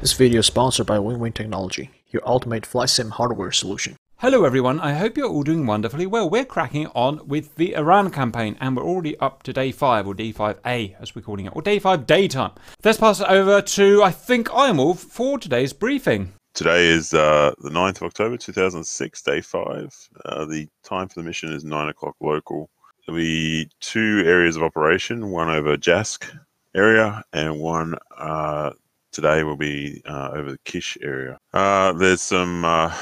This video is sponsored by Winwing Technology, your ultimate flight sim hardware solution. Hello everyone, I hope you're all doing wonderfully well. We're cracking on with the Iran campaign and we're already up to day 5 or D5A as we're calling it, or day 5 daytime. Let's pass it over to, I think, Imolv for today's briefing. Today is uh, the 9th of October 2006, day 5. Uh, the time for the mission is 9 o'clock local. There'll be two areas of operation, one over Jask area and one uh, today will be uh, over the Kish area. Uh, there's some uh,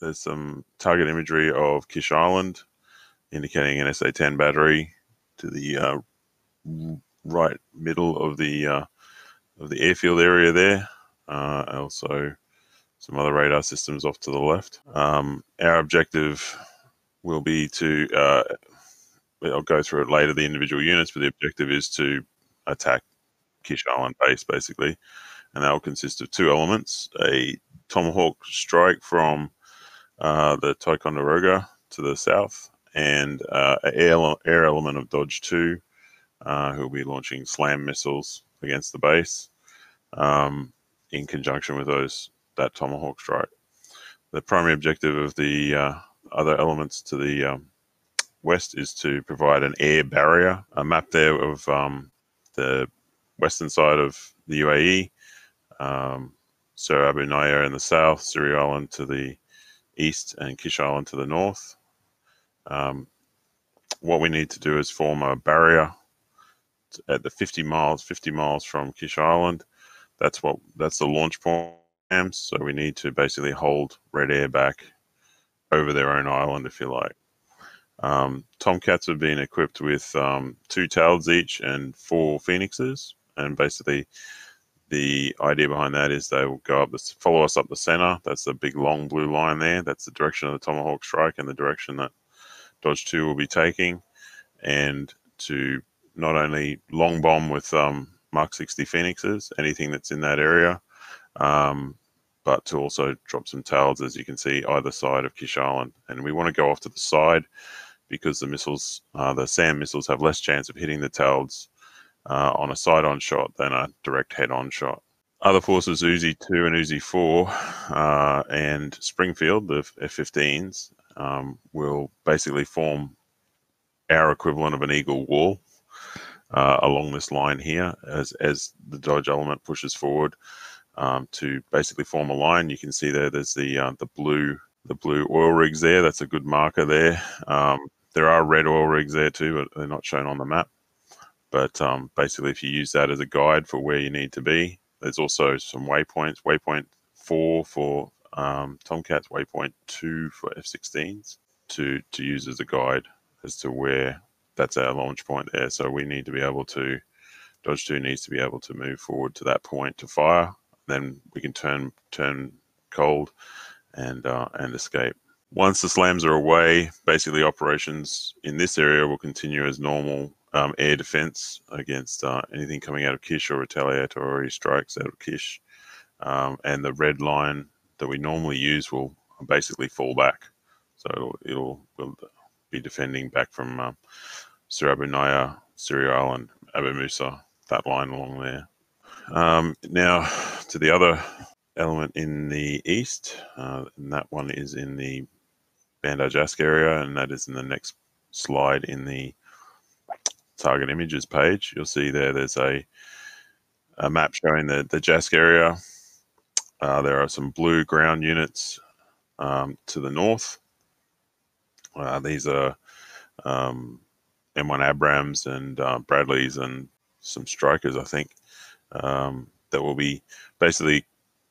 there's some target imagery of Kish Island, indicating an SA-10 battery to the uh, right middle of the uh, of the airfield area there. Uh, also, some other radar systems off to the left. Um, our objective will be to I'll go through it later, the individual units, but the objective is to attack Kish Island base, basically. And that will consist of two elements a Tomahawk strike from uh, the Ticonderoga to the south, and uh, an air, air, element of Dodge 2, uh, who will be launching SLAM missiles against the base um, in conjunction with those that Tomahawk strike. The primary objective of the uh, other elements to the um, west is to provide an air barrier. A map there of um, the western side of the UAE, um, Sir Abu Naya in the south, Siri Island to the east and Kish Island to the north. Um, what we need to do is form a barrier at the 50 miles, 50 miles from Kish Island. That's what that's the launch point. So we need to basically hold Red Air back over their own island, if you like. Um, Tomcats have been equipped with um, two tails each and four Phoenixes, and basically the idea behind that is they will go up, the, follow us up the center. That's the big long blue line there. That's the direction of the Tomahawk strike and the direction that Dodge 2 will be taking. And to not only long bomb with um, Mark 60 Phoenixes, anything that's in that area, um, but to also drop some TALDs, as you can see, either side of Kish Island. And we want to go off to the side because the missiles, uh, the SAM missiles, have less chance of hitting the TALDs uh, on a side-on shot than a direct head-on shot. Other forces, Uzi 2 and Uzi 4, uh, and Springfield, the F-15s, um, will basically form our equivalent of an eagle wall uh, along this line here as, as the Dodge element pushes forward um, to basically form a line. You can see there, there's the uh, the blue the blue oil rigs there. That's a good marker there. Um, there are red oil rigs there too, but they're not shown on the map. But um, basically, if you use that as a guide for where you need to be, there's also some waypoints. Waypoint four for um, Tomcats, waypoint two for F-16s to to use as a guide as to where that's our launch point there. So we need to be able to Dodge two needs to be able to move forward to that point to fire. Then we can turn turn cold and uh, and escape. Once the slams are away, basically operations in this area will continue as normal um, air defense against uh, anything coming out of Kish or retaliatory strikes out of Kish. Um, and the red line that we normally use will basically fall back. So it'll, it'll will be defending back from um, Naya, Siri Island, Abu Musa, that line along there. Um, now to the other element in the east, uh, and that one is in the Bandar Jask area, and that is in the next slide in the target images page, you'll see there there's a, a map showing the, the JASK area. Uh, there are some blue ground units um, to the north. Uh, these are um, M1 Abrams and uh, Bradleys and some Strykers, I think, um, that will be basically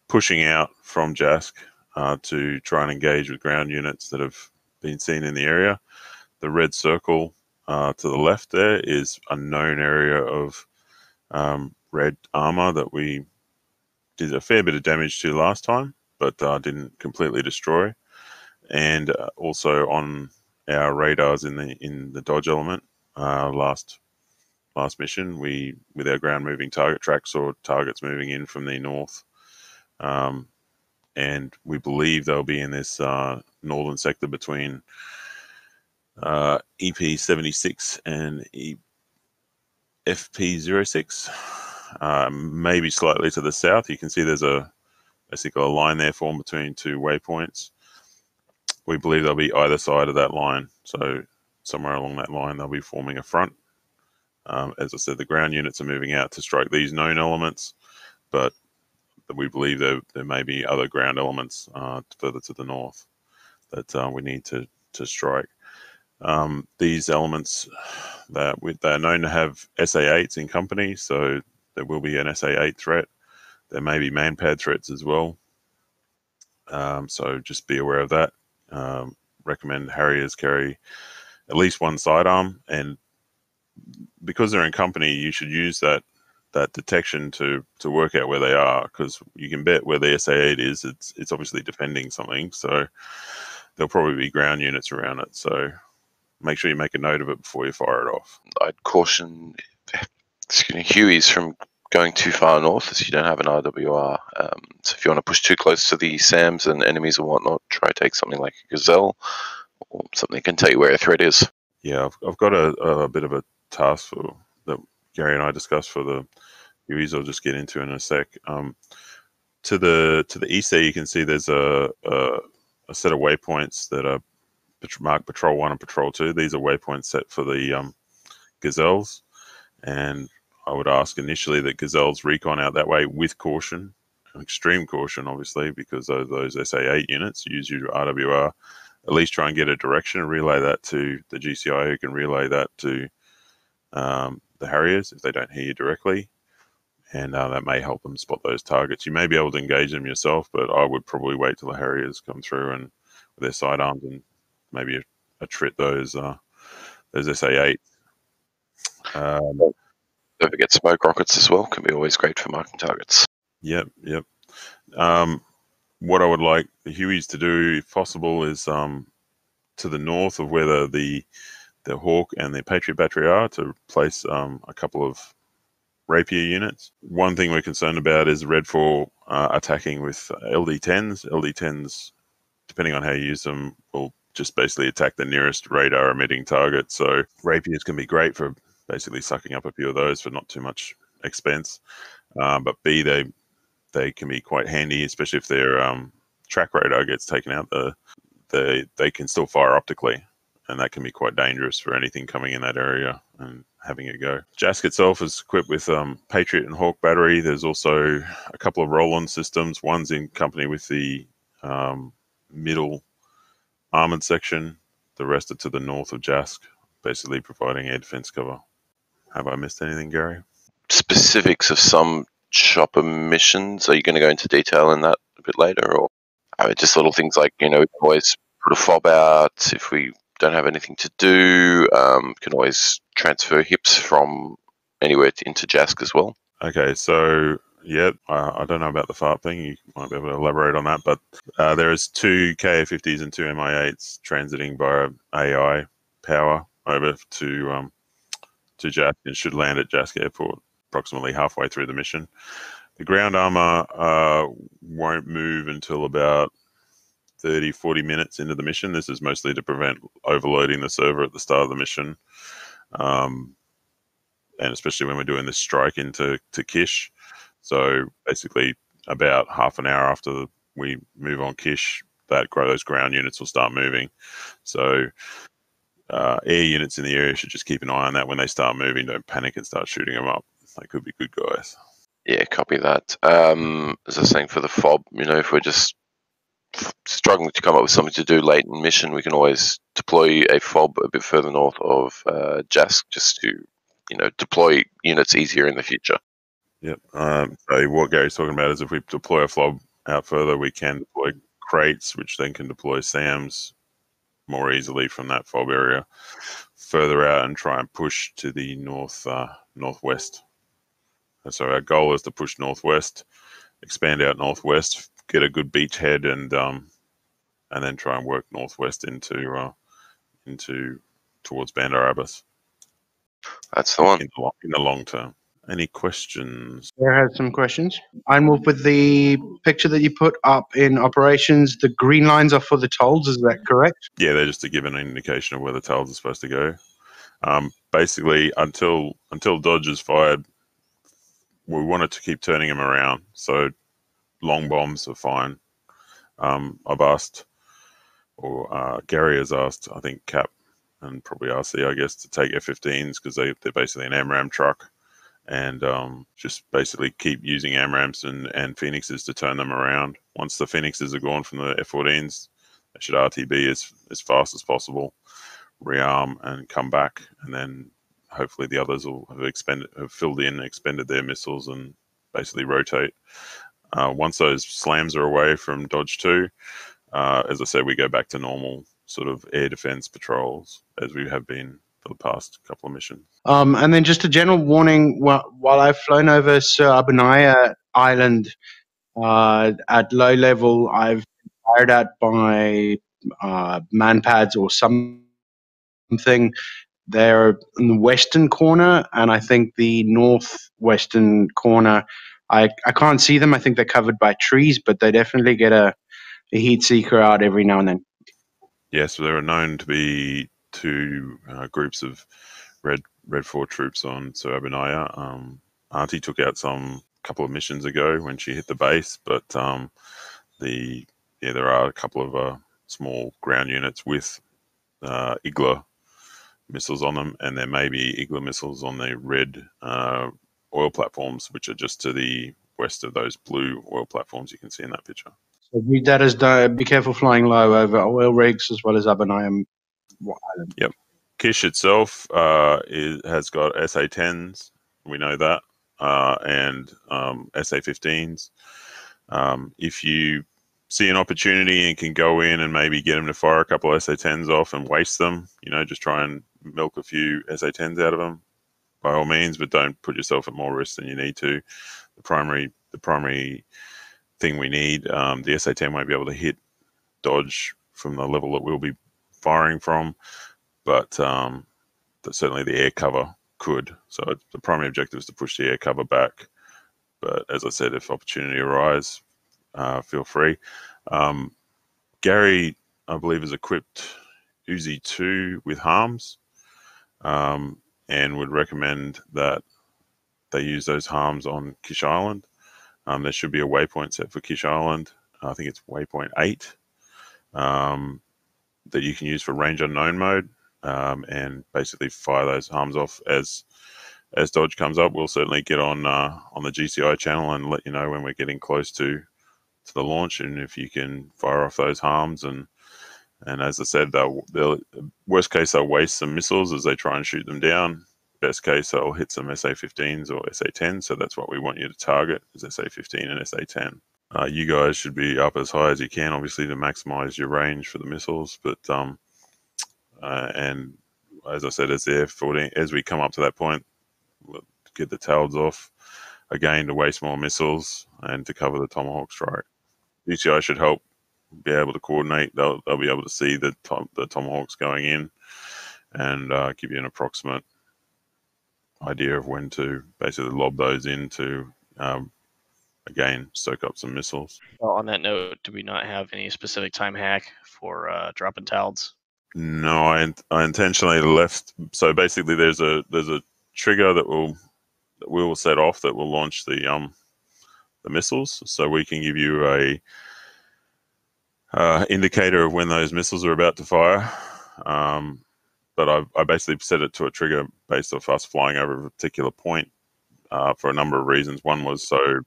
pushing out from JASK uh, to try and engage with ground units that have been seen in the area. The red circle uh, to the left there is a known area of um, red armor that we did a fair bit of damage to last time, but uh, didn't completely destroy. And uh, also on our radars in the in the dodge element uh, last last mission, we with our ground moving target track saw targets moving in from the north. Um, and we believe they'll be in this uh, northern sector between uh, EP76 and e- FP06. uh, maybe slightly to the south. You can see there's a basically a line there formed between two waypoints. We believe they'll be either side of that line. So somewhere along that line, they'll be forming a front. Um, as I said, the ground units are moving out to strike these known elements, but we believe there, there may be other ground elements uh, further to the north that uh, we need to, to strike. Um, these elements that we, they are known to have SA8s in company, so there will be an SA8 threat. There may be manpad threats as well. Um, so just be aware of that. Um, recommend Harriers carry at least one sidearm, and because they're in company, you should use that that detection to to work out where they are because you can bet where the SA8 is. It's it's obviously defending something, so there'll probably be ground units around it. So make sure you make a note of it before you fire it off. I'd caution excuse me, Hueys from going too far north as you don't have an IWR. Um, so if you want to push too close to the SAMs and enemies and whatnot, try to take something like a Gazelle or something that can tell you where a threat is. Yeah, I've, I've got a, a bit of a task for that Gary and I discussed for the Hueys. I'll just get into in a sec. Um, to the to the east there, you can see there's a, a, a set of waypoints that are marked Patrol One and Patrol Two. These are waypoints set for the um, Gazelles, and I would ask initially that Gazelles recon out that way with caution, extreme caution, obviously, because those, those SA8 units use your RWR. At least try and get a direction and relay that to the GCI, who can relay that to um, the Harriers if they don't hear you directly. And uh, that may help them spot those targets. You may be able to engage them yourself, but I would probably wait till the Harriers come through and with their sidearms and maybe a, a trit those uh, those SA8. Um, Don't forget smoke rockets as well. Can be always great for marking targets. Yep, yep. Um, what I would like the Hueys to do, if possible, is um, to the north of where the, the, the Hawk and the Patriot battery are to place um, a couple of rapier units. One thing we're concerned about is Redfor uh, attacking with LD10s. LD10s, depending on how you use them, will just basically attack the nearest radar emitting target. So rapiers can be great for basically sucking up a few of those for not too much expense. Um, but B, they they can be quite handy, especially if their um, track radar gets taken out. The they they can still fire optically, and that can be quite dangerous for anything coming in that area and having a go. Jask itself is equipped with um, Patriot and Hawk battery. There's also a couple of Roland systems. One's in company with the um, middle armored section. The rest are to the north of Jask, basically providing air defense cover. Have I missed anything, Gary? Specifics of some chopper missions. Are you going to go into detail in that a bit later, or I mean, just little things like you know we can always put a fob out if we don't have anything to do. Um, can always transfer hips from anywhere into Jask as well. Okay, so yeah, I, I, don't know about the FARP thing. You might be able to elaborate on that, but uh, there is two KA50s and two MI8s transiting via AI power over to um, to Jask and should land at Jask Airport approximately halfway through the mission. The ground armor uh, won't move until about 30, 40 minutes into the mission. This is mostly to prevent overloading the server at the start of the mission. Um, and especially when we're doing this strike into to Kish. So basically, about half an hour after we move on Kish, that grow those ground units will start moving. So uh, air units in the area should just keep an eye on that when they start moving. Don't panic and start shooting them up. They could be good guys. Yeah, copy that. Um, as I was saying, for the fob, you know, if we're just struggling to come up with something to do late in mission, we can always deploy a fob a bit further north of uh, Jask just to, you know, deploy units easier in the future. Yep. Um, so what Gary's talking about is if we deploy a fob out further, we can deploy crates, which then can deploy SAMs more easily from that fob area further out and try and push to the north uh, northwest. And so our goal is to push northwest, expand out northwest, get a good beachhead, and um, and then try and work northwest into uh, into towards Bandar Abbas. That's the one in the, in the long term. Any questions? There has some questions. I move with the picture that you put up in operations. The green lines are for the TALDs. Is that correct? Yeah, they're just to give an indication of where the TALDs are supposed to go. Um, basically, until until Dodge is fired we wanted to keep turning them around. So long bombs are fine. Um, I've asked, or uh, Gary has asked, I think Cap and probably RC, I guess, to take F-15s because they they're basically an AMRAAM truck, and um, just basically keep using AMRAAMs and and Phoenixes to turn them around. Once the Phoenixes are gone from the F-14s, they should RTB as as fast as possible, rearm and come back, and then hopefully the others will have expended have filled in, expended their missiles, and basically rotate. Uh, once those slams are away from Dodge 2, uh, as I said, we go back to normal sort of air defense patrols as we have been for the past couple of missions. Um, and then just a general warning: while, while I've flown over Sir Abunaya Island uh, at low level, I've been fired at by uh, manpads or something. They're in the western corner, and I think the northwestern corner. I, I can't see them. I think they're covered by trees, but they definitely get a, a heat seeker out every now and then. Yes, there are known to be two uh, groups of red red four troops on Sir Abunaya. Um, Auntie took out some couple of missions ago when she hit the base, but um, the yeah there are a couple of uh, small ground units with uh, Igla missiles on them, and there may be Igla missiles on the red uh, oil platforms, which are just to the west of those blue oil platforms you can see in that picture. So read that as uh, be careful flying low over oil rigs as well as Island. Yep. Kish itself uh, is, has got SA 10s, we know that, uh, and um, SA 15s. Um, if you see an opportunity and can go in and maybe get them to fire a couple of SA 10s off and waste them, you know, just try and milk a few SA 10s out of them by all means, but don't put yourself at more risk than you need to. The primary, the primary thing we need, um, the SA 10 won't be able to hit Dodge from the level that we'll be firing from, but um, certainly the air cover could. So the primary objective is to push the air cover back. But as I said, if opportunity arise, uh, feel free. Um, Gary, I believe, is equipped Uzi 2 with harms um, and would recommend that they use those harms on Kish Island. Um, there should be a waypoint set for Kish Island. I think it's waypoint 8 um, that you can use for range unknown mode um, and basically fire those harms off as as Dodge comes up. We'll certainly get on uh, on the GCI channel and let you know when we're getting close to to the launch and if you can fire off those harms and and as I said, they'll, they'll worst case they'll waste some missiles as they try and shoot them down. Best case they'll hit some SA-15s or SA-10s. So that's what we want you to target is SA-15 and SA-10. Uh, you guys should be up as high as you can, obviously, to maximize your range for the missiles. But um, uh, and as I said, as the F-14, as we come up to that point, get the TALDs off again to waste more missiles and to cover the Tomahawk strike. GCI should help be able to coordinate. They'll, they'll be able to see the tom, the tomahawks going in and uh, give you an approximate idea of when to basically lob those in to um, again soak up some missiles. Well, on that note, do we not have any specific time hack for uh, dropping talds? No, I, I intentionally left. So basically, there's a there's a trigger that will that we will set off that will launch the um the missiles. So we can give you a uh, indicator of when those missiles are about to fire. Um, but I, I, basically set it to a trigger based off us flying over a particular point uh, for a number of reasons. One was so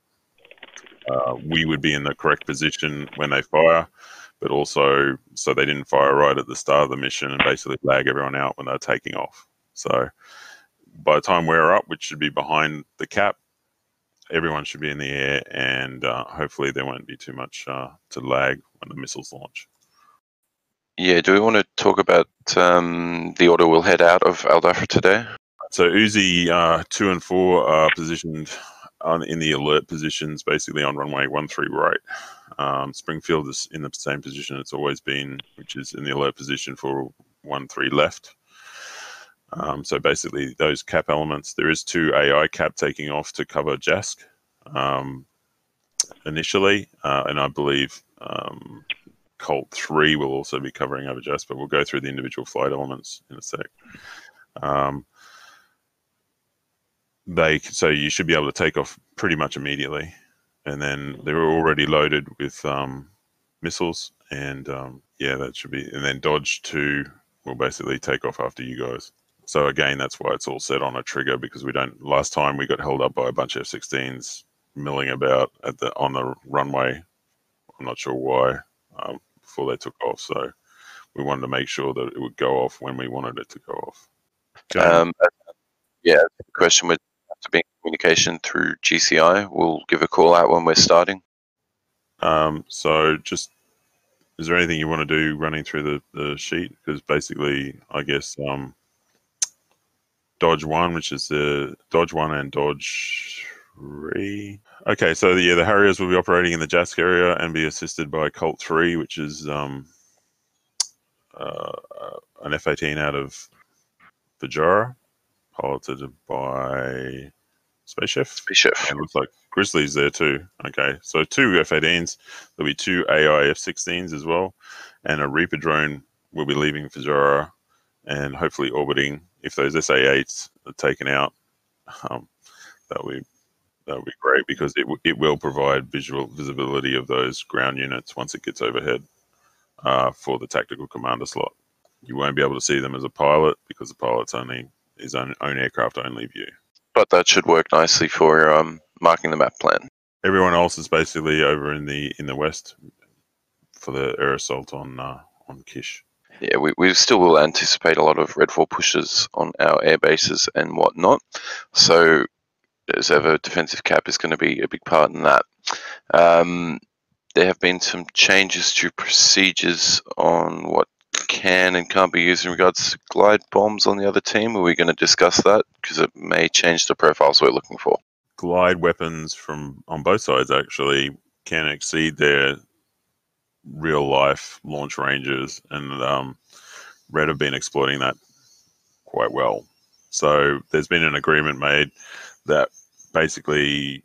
uh, we would be in the correct position when they fire, but also so they didn't fire right at the start of the mission and basically lag everyone out when they're taking off. So by the time we're up, which should be behind the cap, everyone should be in the air, and uh, hopefully there won't be too much uh, to lag when the missiles launch. Yeah, do we want to talk about um, the order we'll head out of Al Dhafra today? So Uzi uh, two and four are positioned on, in the alert positions, basically on runway one three right. Um, Springfield is in the same position it's always been, which is in the alert position for one three left. Um, so basically, those cap elements, there is two AI cap taking off to cover Jask um, initially, uh, and I believe um, Colt 3 will also be covering over Jask. but we'll go through the individual flight elements in a sec. Um, they so you should be able to take off pretty much immediately, and then they're already loaded with um, missiles, and um, yeah, that should be, and then Dodge two will basically take off after you guys. So again, that's why it's all set on a trigger because we don't. Last time we got held up by a bunch of F-16s milling about at the on the runway. I'm not sure why um, before they took off. So we wanted to make sure that it would go off when we wanted it to go off. Um, yeah, the question have to be in communication through GCI. We'll give a call out when we're starting. Um, so just is there anything you want to do running through the, the sheet? Because basically, I guess um, Dodge one, which is the Dodge one and Dodge three. Okay, so yeah, the Harriers will be operating in the Jask area and be assisted by Colt three, which is um, uh, an F eighteen out of Fujairah, piloted by Space Chef. Bishop. It looks like Grizzly's there too. Okay, so two F-18s. There'll be two AI F-16s as well, and a Reaper drone will be leaving Fujairah and hopefully orbiting. If those SA-8s are taken out, um, that'll be that'll be great because it w- it will provide visual visibility of those ground units once it gets overhead uh, for the tactical commander slot. You won't be able to see them as a pilot because the pilot's only his own, own aircraft only view. But that should work nicely for um, marking the map plan. everyone else is basically over in the in the west for the air assault on uh, on Kish. Yeah, we, we still will anticipate a lot of Redfor pushes on our air bases and whatnot. So, as ever, defensive cap is going to be a big part in that. Um, there have been some changes to procedures on what can and can't be used in regards to glide bombs on the other team. Are we going to discuss that? Because it may change the profiles we're looking for. Glide weapons from on both sides actually can exceed their real life launch ranges, and um, Red have been exploiting that quite well. So there's been an agreement made that basically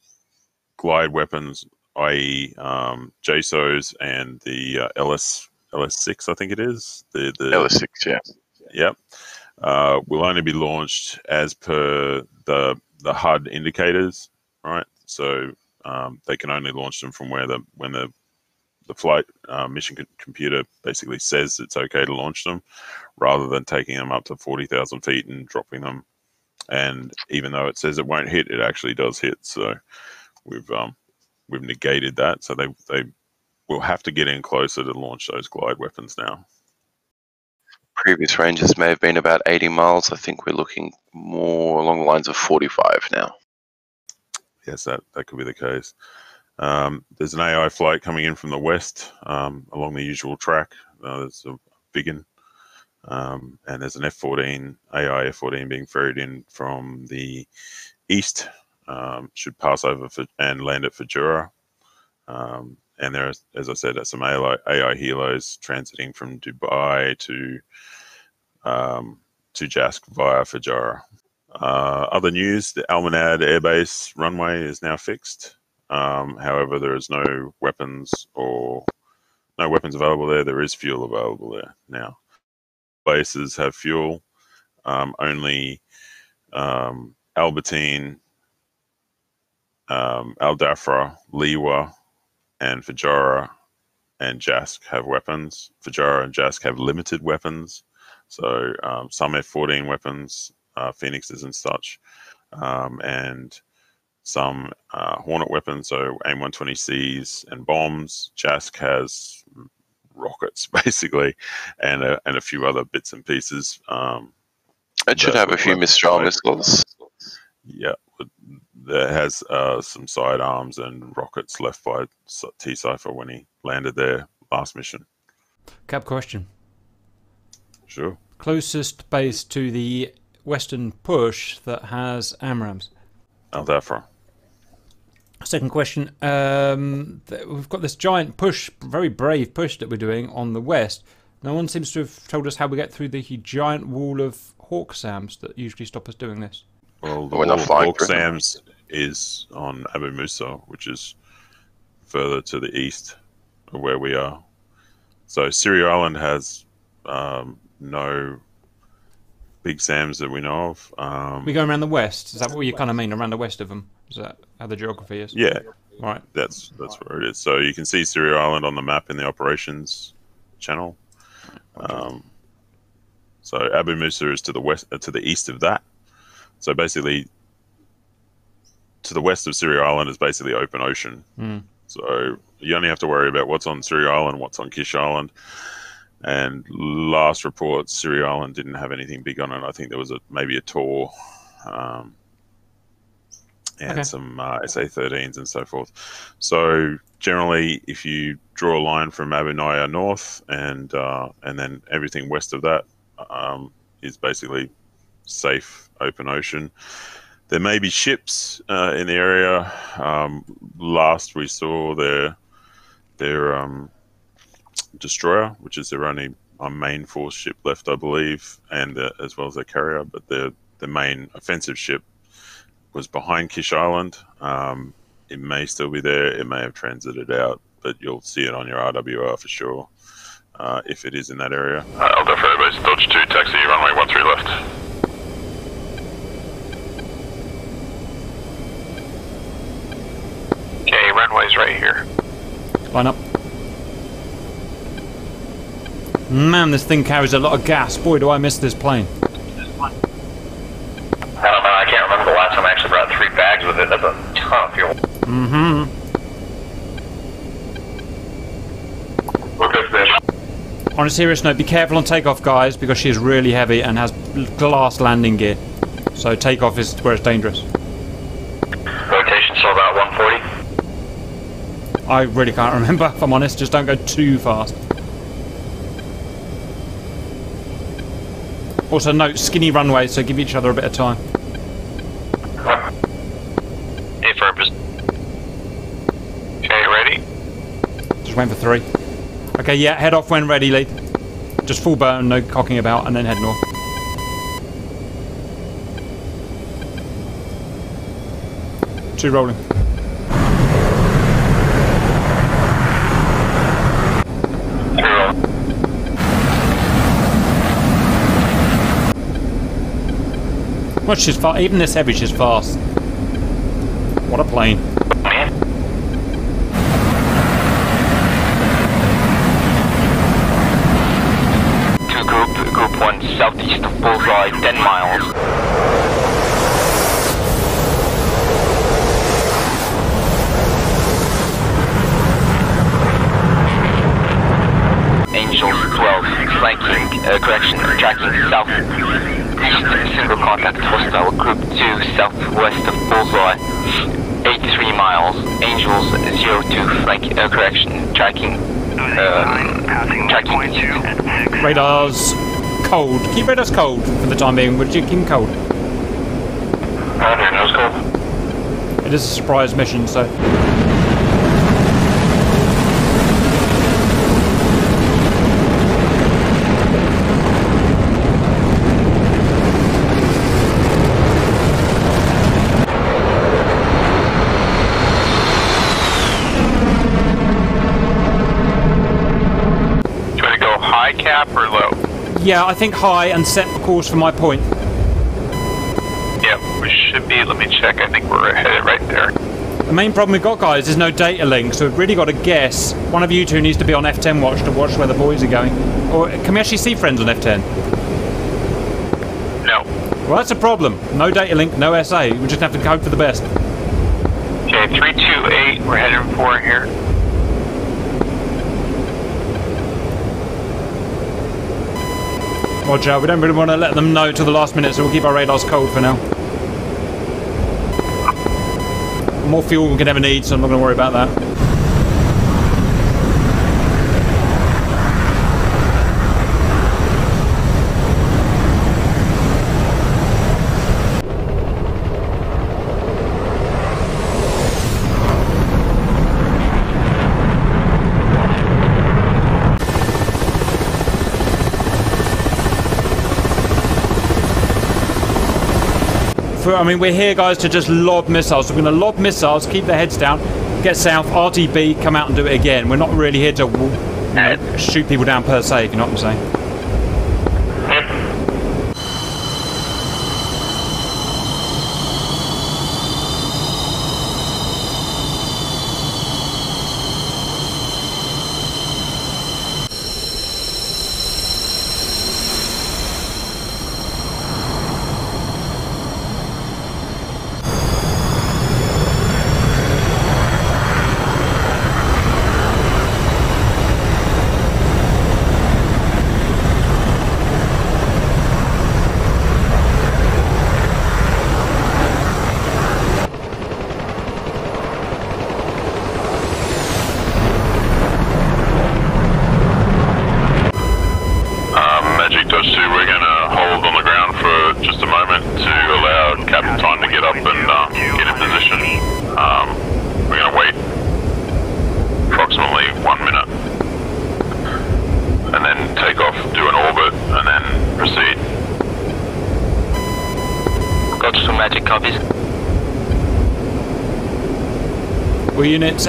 glide weapons, i.e., um, JSOWs and the uh, LS LS6, I think it is the the LS6, yeah. Yep. Uh, will only be launched as per the the HUD indicators, right? So um, they can only launch them from where the when the the flight uh, mission co- computer basically says it's okay to launch them, rather than taking them up to forty thousand feet and dropping them. And even though it says it won't hit, it actually does hit. So we've um, we've negated that. So they they will have to get in closer to launch those glide weapons now. Previous ranges may have been about 80 miles. I think we're looking more along the lines of 45 now. yes, that, that could be the case. Um, there's an AI flight coming in from the west um, along the usual track. Uh, there's a big one. Um, and there's an F-14 AI F-14 being ferried in from the east. Um, should pass over for, and land at Fujairah. Um, and there, are, as I said, some AI, AI helos transiting from Dubai to um, to Jask via Fujairah. Uh, other news: the Al Minhad Air Base runway is now fixed. Um, however, there is no weapons or no weapons available there. There is fuel available there now. Bases have fuel. Um, only um, Al Bateen, um, Al Dhafra, Liwa, and Fujairah and Jask have weapons. Fujairah and Jask have limited weapons. So um, some F-14 weapons, uh, Phoenixes and such, um, and some uh, Hornet weapons, so AIM-120Cs and bombs. Jask has rockets basically, and a, and a few other bits and pieces. Um, It should have a few Mistral side- missiles. Yeah, that has uh, some sidearms and rockets left by T Cipher when he landed there last mission. Cap question. Sure. Closest base to the western push that has. Al Dhafra. Second question. Um, we've got this giant push, very brave push that we're doing on the west. No one seems to have told us how we get through the giant wall of Hawk Sams that usually stop us doing this. Well, the We're not Wall of flying Hawk. Sam's is on Abu Musa, which is further to the east of where we are. So Siri Island has um, no big SAMs that we know of. Um, We go around the west. Is that what you kind of mean? Around the west of them? Is that how the geography is? yeah, Right. that's that's where it is. So you can see Siri Island on the map in the operations channel. Um, so Abu Musa is to the west, uh, to the east of that. So basically, to the west of Siri Island is basically open ocean. Mm. So you only have to worry about what's on Siri Island, what's on Kish Island. And last report, Siri Island didn't have anything big on it. I think there was a maybe a tour. Um, and Okay. some uh, SA13s and so forth. So generally, if you draw a line from Abu Naya north and uh, and then everything west of that um, is basically safe open ocean. There may be ships uh, in the area. Um, last we saw their their um, destroyer, which is their only uh, main force ship left, I believe, and uh, as well as their carrier. But their the main offensive ship was behind Kish Island. Um, it may still be there. It may have transited out, but you'll see it on your RWR for sure uh, if it is in that area. I'll go for Dodge 2, taxi, runway 13 left. Okay, runway's right here. Line up. Man, this thing carries a lot of gas. Boy, do I miss this plane. I don't know, I can't remember the last time I actually brought three bags with it. That's a ton of fuel. Mm-hmm. We're good fish. On a serious note, be careful on takeoff, guys, because she is really heavy and has glass landing gear. So takeoff is where it's dangerous. Rotation still about 140. I really can't remember, if I'm honest. Just don't go too fast. Also, note skinny runway, so give each other a bit of time. Hey, purpose. Okay, ready? Just waiting for three. Okay, yeah, head off when ready, Lee. Just full burn, no cocking about, and then head north. Two rolling. Well, she's fast. Even this heavy, she's fast. What a plane. To group, group 1 southeast of Bullseye, 10 miles. Angel 12, flanking, uh, correction, tracking south single contact hostile, group 2 southwest of Bullseye, 83 miles, Angels 02, flank, uh, correction, tracking, um, tracking Radars cold. Keep radars cold for the time being. Would you keep them cold? Roger, nose cove. It is a surprise mission, so. Do you want to go high cap or low? Yeah, I think high and set the course for my point. Yep, we should be. Let me check. I think we're headed right there. The main problem we've got, guys, is no data link, so we've really got to guess. One of you two needs to be on F10 watch to watch where the boys are going. Or can we actually see friends on F10? No. Well, that's a problem. No data link, no SA. We just have to hope for the best. Okay, 328. We're heading for here. Roger, we don't really want to let them know till the last minute, so we'll keep our radars cold for now. More fuel we can ever need, so I'm not going to worry about that. I mean, we're here, guys, to just lob missiles. So we're going to lob missiles, keep their heads down, get south, RTB, come out and do it again. We're not really here to you know, uh, shoot people down per se, if you know what I'm saying.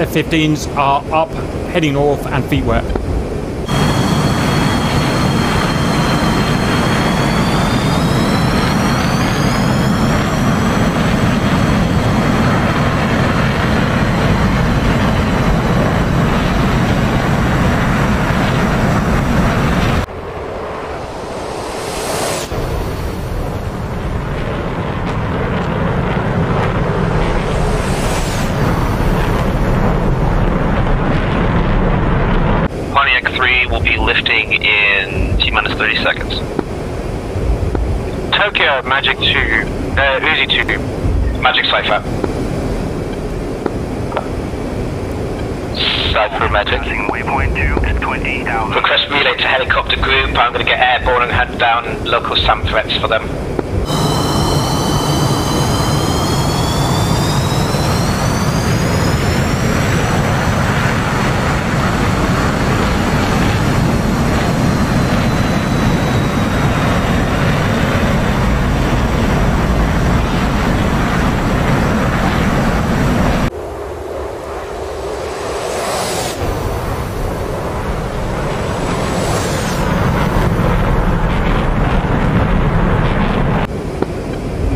F-15s are up, heading north, and feet wet. Pontiac 3 will be lifting in T minus 30 seconds. Tokyo Magic 2, uh, Uzi 2, Magic Cypher. Cypher Magic. Waypoint 2 at 20,000. Request relay to helicopter group. I'm going to get airborne and hunt local SAM threats for them.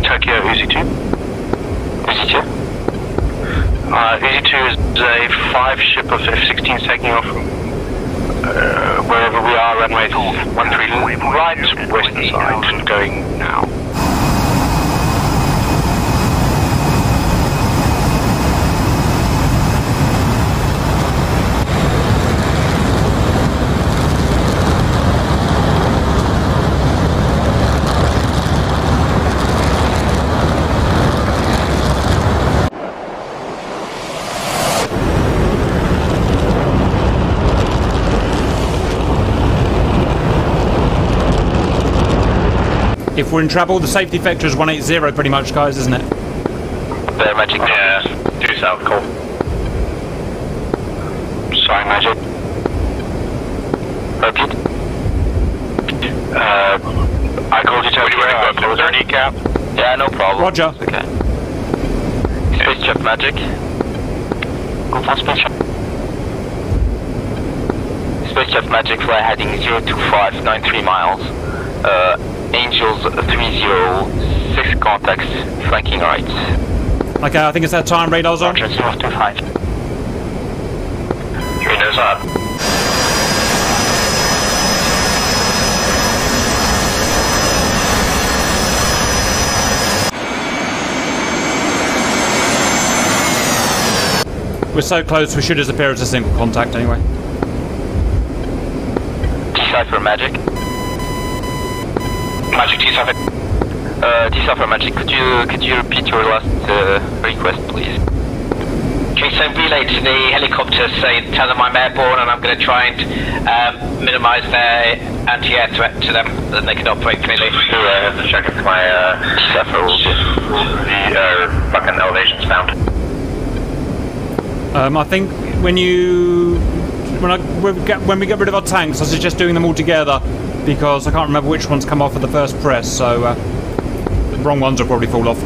Tokyo Uzi 2. Uzi 2. Uh, Uzi 2 is a five ship of F-16 taking off from uh, wherever we are, runway 13 right, western side, going now. If we're in trouble, the safety vector is 180 pretty much, guys, isn't it? There, Magic. Yeah, due south, call. Sorry, Magic. Repeat. Uh, I called you to uh, close our kneecap. Yeah, no problem. Roger. Okay. Spaceship Magic. Go for spaceship. Spaceship Magic fly heading 02593 miles. Uh, Angels 30, 6 contacts, flanking right. Okay, I think it's that time. Radar's on. Roger, 025. Windows up. We're so close, we should disappear as a single contact anyway. Decipher Magic. Magic Decipher. Uh, Decipher Magic, could you could you repeat your last uh, request, please? Can you send relay to the helicopter, say, tell them I'm airborne and I'm going to try and um, minimize their anti-air threat to them, then they can operate freely. Sure, I have to check if my uh, Decipher will the uh, fucking elevations found. Um, I think when you when I when we, get, when we get rid of our tanks, I suggest doing them all together because I can't remember which ones come off at the first press. So uh, the wrong ones will probably fall off.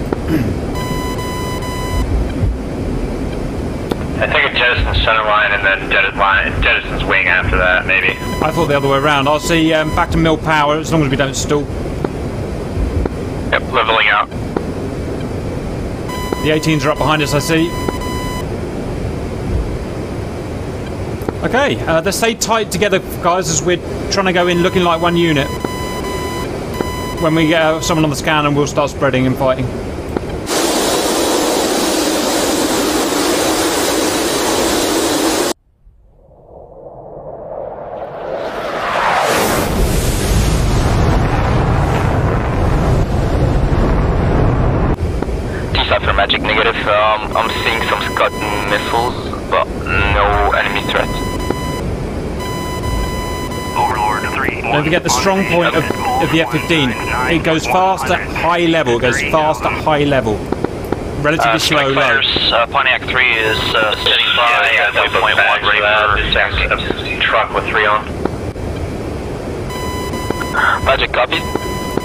I think it jettison's center line and then jettis jettison's wing after that, maybe. I thought the other way around. I'll see um, back to mill power as long as we don't stall. Yep, leveling out. The 18s are up behind us. I see. Okay, uh, let's stay tight together, guys, as we're trying to go in looking like one unit. When we get uh, someone on the scan, and we'll start spreading and fighting. The strong point of, of the F-15. It goes fast at high level. It goes fast at high level. Relatively Uh, slow, strike low. fighters, uh, Pontiac 3 is uh, sitting by yeah, at we booked 1.1 bags for that. Truck with 3 on. Magic copy.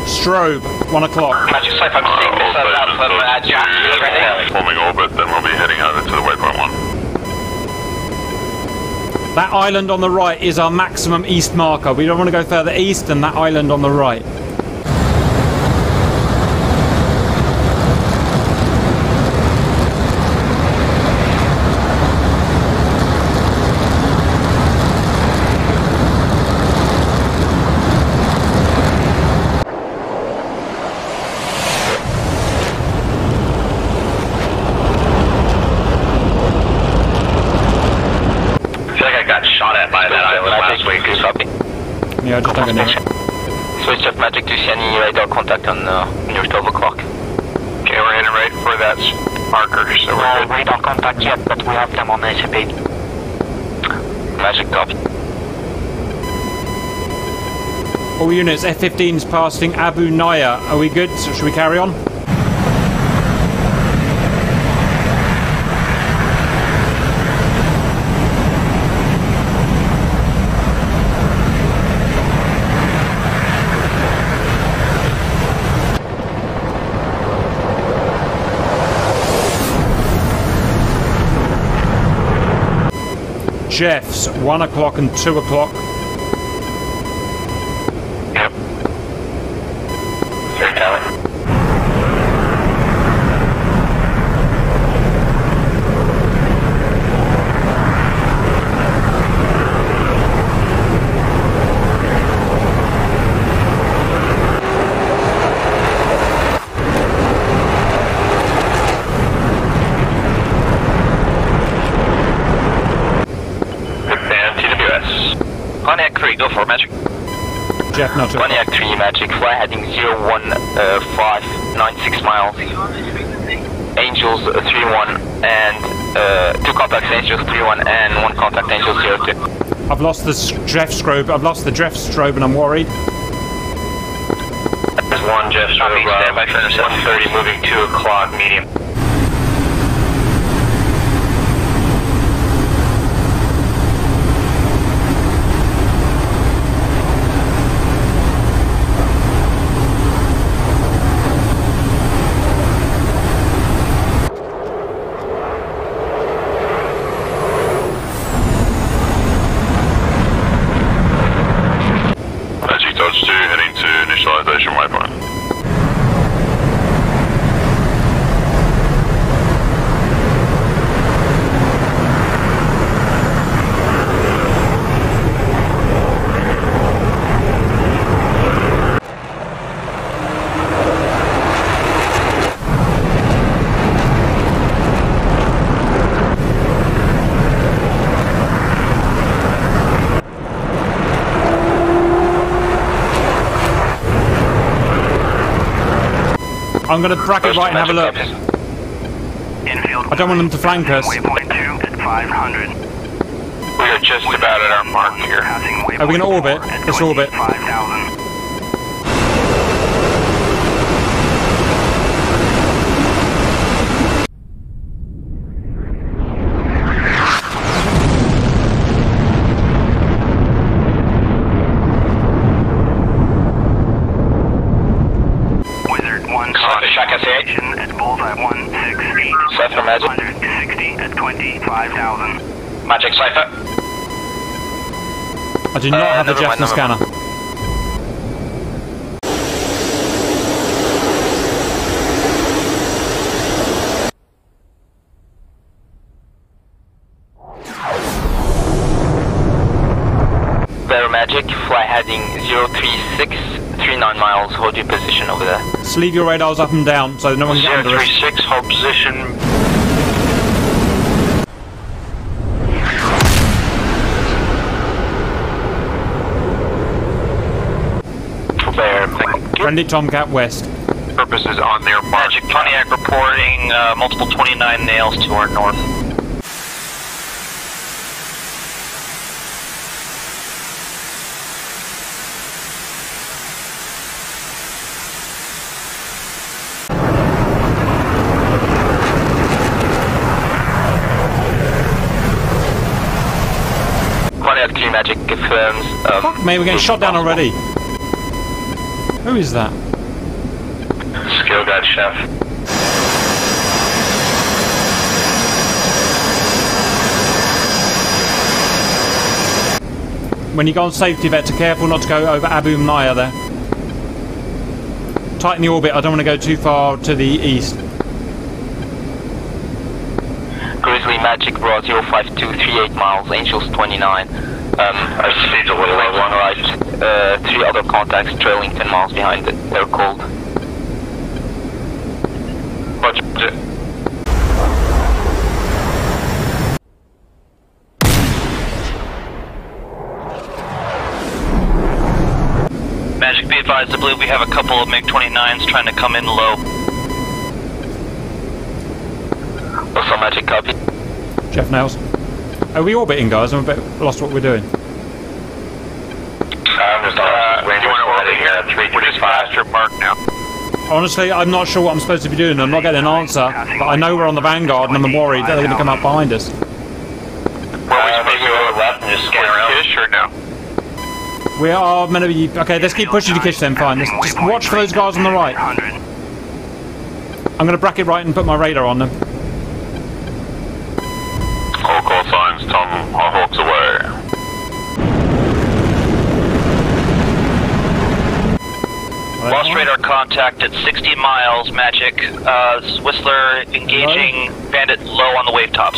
Strobe, one o'clock. Magic Cypher, I'm seeing missiles out from Jack. Forming orbit, then we'll be heading over to the waypoint one. That island on the right is our maximum east marker. We don't want to go further east than that island on the right. I feel like I got shot at by that island last week. Copy. Yeah, just don't go near it. Switch off magic to see any radar contact on uh, near 12 o'clock. Okay, we're heading right for that marker, so we're good. radar contact yet, but we have them on SCP. Magic copy. All units, F-15 is passing Abu Naya. Are we good? So should we carry on? Jeff's, 1 o'clock and 2 o'clock. Yep. Fair tally. And TWS. Pontiac 3, go for magic. Jeff, not 2. Pontiac 3 magic, fly heading 01596 miles. Angels uh, 31 and uh, two contacts Angels 31 and one contact Angels 02. I've lost the s- Jeff strobe. I've lost the Jeff strobe and I'm worried. There's one Jeff Strobe, uh, 130 moving 2 o'clock medium. Magic Dodge 2 heading to initialization waypoint. I'm going to bracket right and have a look. I don't want them to flank us. Waypoint 2 at 500. We are just about at our mark here. Are we gonna orbit? 4 Let's orbit. 25,000. Wizard 1 Copy, Shaka say. station at Bullseye 168. Cypher magic. 160 at 25,000. Magic Cypher. I do not Uh, have the never mind, in the never scanner. Vero Magic, fly heading 03639 miles. Hold your position over there. Sleeve your radars up and down so no one can under us. 036, hold position. Friendly Tomcat West. Purposes on their Magic Pontiac reporting uh, multiple 29 nails to our north. Pontiac 3 Magic confirms. Uh, Fuck me, we're getting shot down already. Who is that? Skill guide chef. when you go on safety vector, careful not to go over Abu Maya there. Tighten the orbit. I don't want to go too far to the east. Grizzly Magic Bra 05238 miles, Angels 29. Um, I see the one right. Uh, three other contacts trailing 10 miles behind it. They're cold. Roger. Magic, be advised, I believe we have a couple of MiG 29s trying to come in low. Also Magic copy. Jeff Nails. Are we orbiting, guys? I'm a bit lost what we're doing. 335. your mark now. Honestly, I'm not sure what I'm supposed to be doing. I'm not getting an answer, but I know we're on the Vanguard and I'm worried that they're going to come up behind us. We supposed to go left and just scan around. Kish or no? We are meant to be. Okay, let's keep pushing to Kish then, fine. Let's just watch for those guys on the right. I'm going to bracket right and put my radar on them. Radar contact at 60 miles, Magic. Uh, Whistler engaging Bandit low on the wave tops.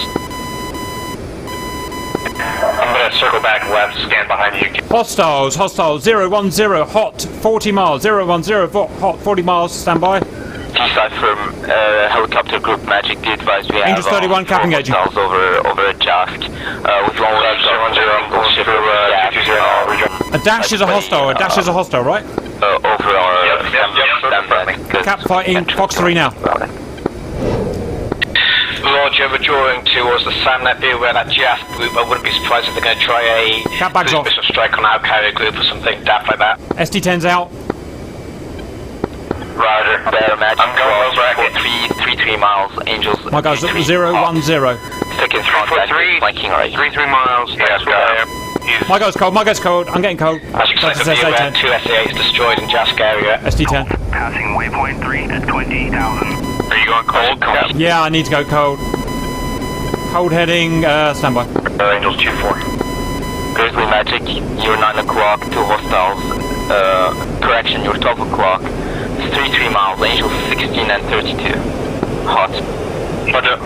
I'm gonna circle back left, scan behind you. Hostiles, hostiles, 010, hot, 40 miles, 010, fo- hot, 40 miles, stand by. Decipher uh, helicopter group Magic. Be advised we have Angels 31 um, cap engaging. hostiles over over at Jaft. Uh, with long legs on single ship uh, A dash is a hostile, a dash is a hostile, right? Uh, over our yep, yep, yep, Cap fighting, Fox 3 now. Roger, we're drawing towards the Samnet view where that JAF group. I wouldn't be surprised if they're going to try a Cap bags cruise off. missile strike on our carrier group or something daft like that. SA-10's out. Roger. Bear Magic. I'm going low bracket. Three, three, three miles. Angels. My guys, three, 010. Second contact. three. Flanking right. Three, three miles. Yes, got My guy's cold, my guy's cold, I'm getting cold. Magic That's Cypher view where SA-10. two SAAs destroyed in Jask area. SA-10. Passing waypoint 3 at 20,000. Are you going cold? Yeah, I need to go cold. Cold heading, uh, standby. Uh, Angels 2-4. Grizzly Magic, you're 9 o'clock, two hostiles. Uh, correction, you're 12 o'clock. It's 3 3 miles, Angels 16 and 32. Hot. Roger.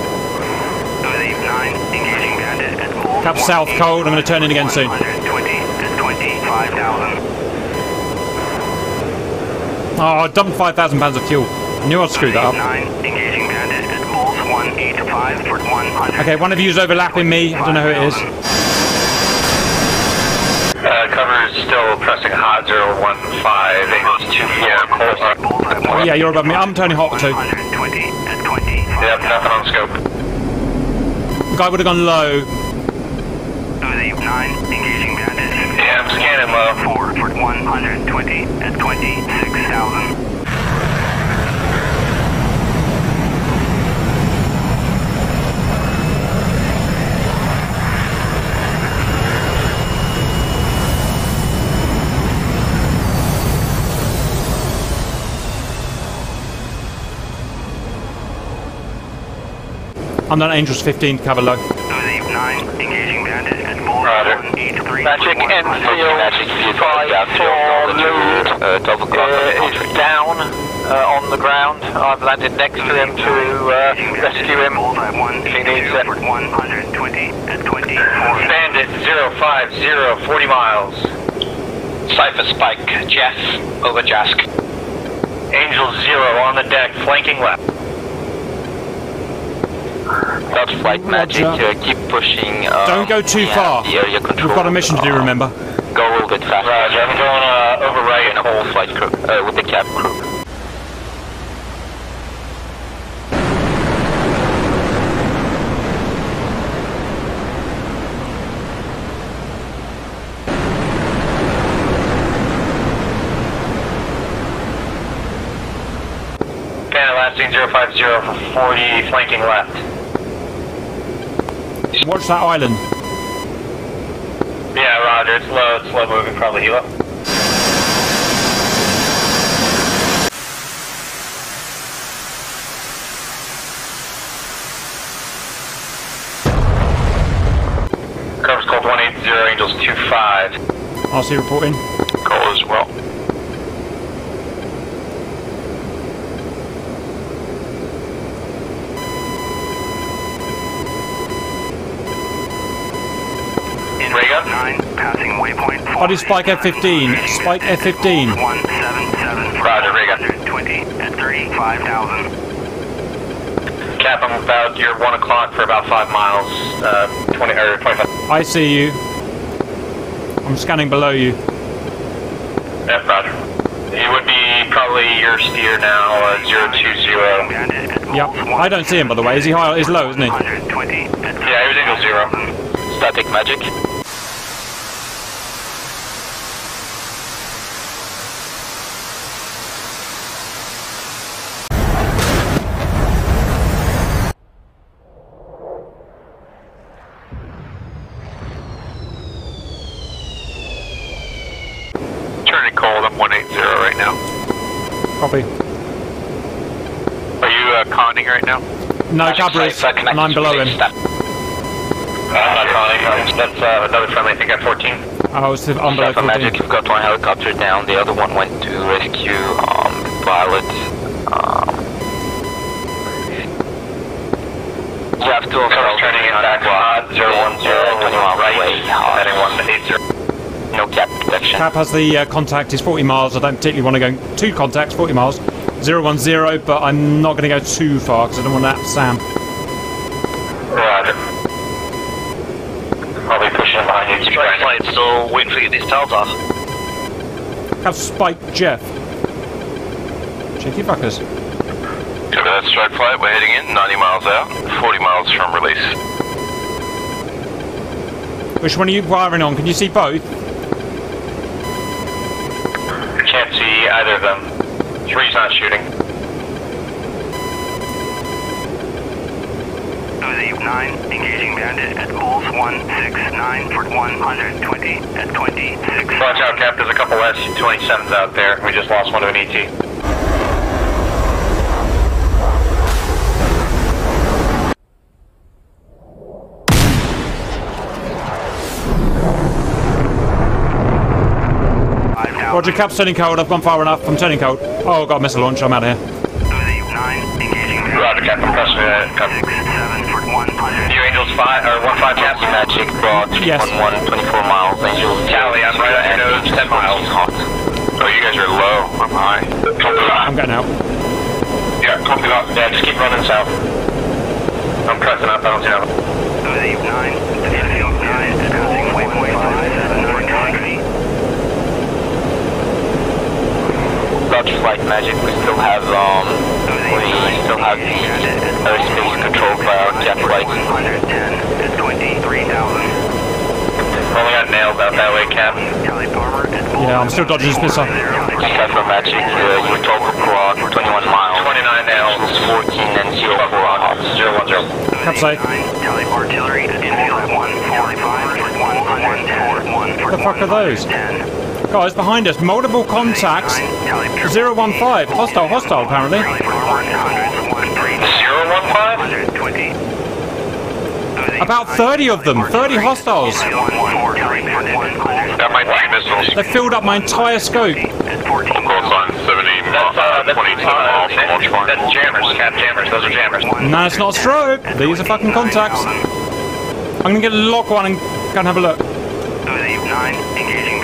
Uzi 9, engaging bandit at full Cap south, cold, I'm going to turn in again soon. 120 at 25,000. Oh, I dumped 5,000 pounds of fuel. I knew I'd screw that up. 9, engaging bandit at pulse 185 for 100. Okay, one of you's overlapping me. I don't know who it is. Uh, cover is still pressing hot 015. Angels 2 4. Bullseye Yeah, you're above me. I'm turning hot too. 120 at 25. Yep, nothing on scope. Guy would have gone low. Uzi 9, engaging bandits. at Yeah, I'm scanning low. 4 for 120 at 26,000. I'm not Angels 15, cover low. Uzi 9, engaging bandit at pulse Magic for and 100. field Magic, be advised, five down to for. 12 o'clock. Uh, is down uh, on the ground. I've landed next to him to uh, rescue him. If he needs it. for 120 at 24. Bandit 050, 40 miles. Cypher Spike, Jeff, over Jask. Angel 0 on the deck, flanking left. Dodge flight magic, uh, keep pushing. Um, Don't go too we have far. The area control. We've got a mission to do, uh, remember? Go a little bit faster. Roger, I'm going uh, over right whole flight crew, uh, with the cab crew. Panda lasting 050 for 40, flanking left watch that island. Yeah, roger. It's low. It's slow moving. Probably Hilo. Cover's called 180, Angels 25. RC reporting. Waypoint 4. Body Spike F-15. Spike F-15. 177 Roger, Rega. 120 at 3, 5,000. Cap, I'm about, you're 1 o'clock for about 5 miles, uh, 20, or 25. I see you. I'm scanning below you. Yep, roger. It would be probably your steer now, uh, 020. Bandit at Yep. Pulse I don't see him, by the way. Is he high? He's low, isn't he? 120 at Yeah, he was Angel 0. Static magic. Turning cold, I'm 180 right now. Copy. Are you uh, conning right now? No, Cabra is, and I'm below him. I'm not conning. Um, That's uh, another friendly, I think at 14. Oh, it's, I'm below Alpha 14. Magic, you've got one helicopter down. The other one went to rescue um, the pilot. Um, you have to also Someone's turning in back hot, 010, 20 miles right, away. hot. heading 180. No cap protection. Cap has the uh, contact, is 40 miles. I don't particularly want to go two contacts, 40 miles. 010, but I'm not going to go too far because I don't want that Sam. Roger. I'll be pushing behind you. Strike flight still waiting for you these tails off. Have Spike Jeff. Cheeky fuckers. Copy that strike flight. We're heading in 90 miles out, 40 miles from release. Which one are you firing on? Can you see both? Can't see either of them. Three's not shooting. Uzi 9, engaging bandit at Pulse 169 for 120 at 26. Watch out, Cap. There's a couple S-27s out there. We just lost one to an ET. Roger, Cap's turning cold. I've gone far enough. I'm turning cold. Oh, got a missile launch. I'm out of here. Uzi 9, engaging bandit. Roger, Cap. I'm pressing it. Uh, cap. 67 for 100. You Angels 5, or 1-5 Cap. Magic, broad, Yes. 311, 24 miles. Angel. Tally, I'm right on your nose, 10 miles. Hot. Oh, you guys are low. I'm high. Copy that. I'm getting out. Yeah, copy that. Yeah, just keep running south. I'm pressing up. I don't see nothing. Uzi 9, Infield 9, passing waypoint 579 Dodge flight magic. We still have um, we still have the airspace controlled by our jet flights. 110 at 23,000. Only got nailed out that way, Cap. Kelly Palmer at Pulse Yeah, I'm still dodging his missile. Cypher magic. Uh, you were told to clock 21 miles. 29 nails. 14 and 0 for hot. 010. Cap safe. Artillery at Infield 145 for 110. 1 for The fuck are those? 10. Guys, behind us. Multiple contacts. 015. Hostile, hostile, apparently. Kelly for 100, 130. 015? About 30 of them. 30 hostiles. That might be missiles. They filled up my entire scope. Call sign 70 That's, uh, that's, 27 uh, miles from launch point. that's jammers, Cap. Jammers. Those are jammers. No, it's not strobe. These are fucking contacts. I'm gonna get a lock one and go and have a look. Uzi 9, engaging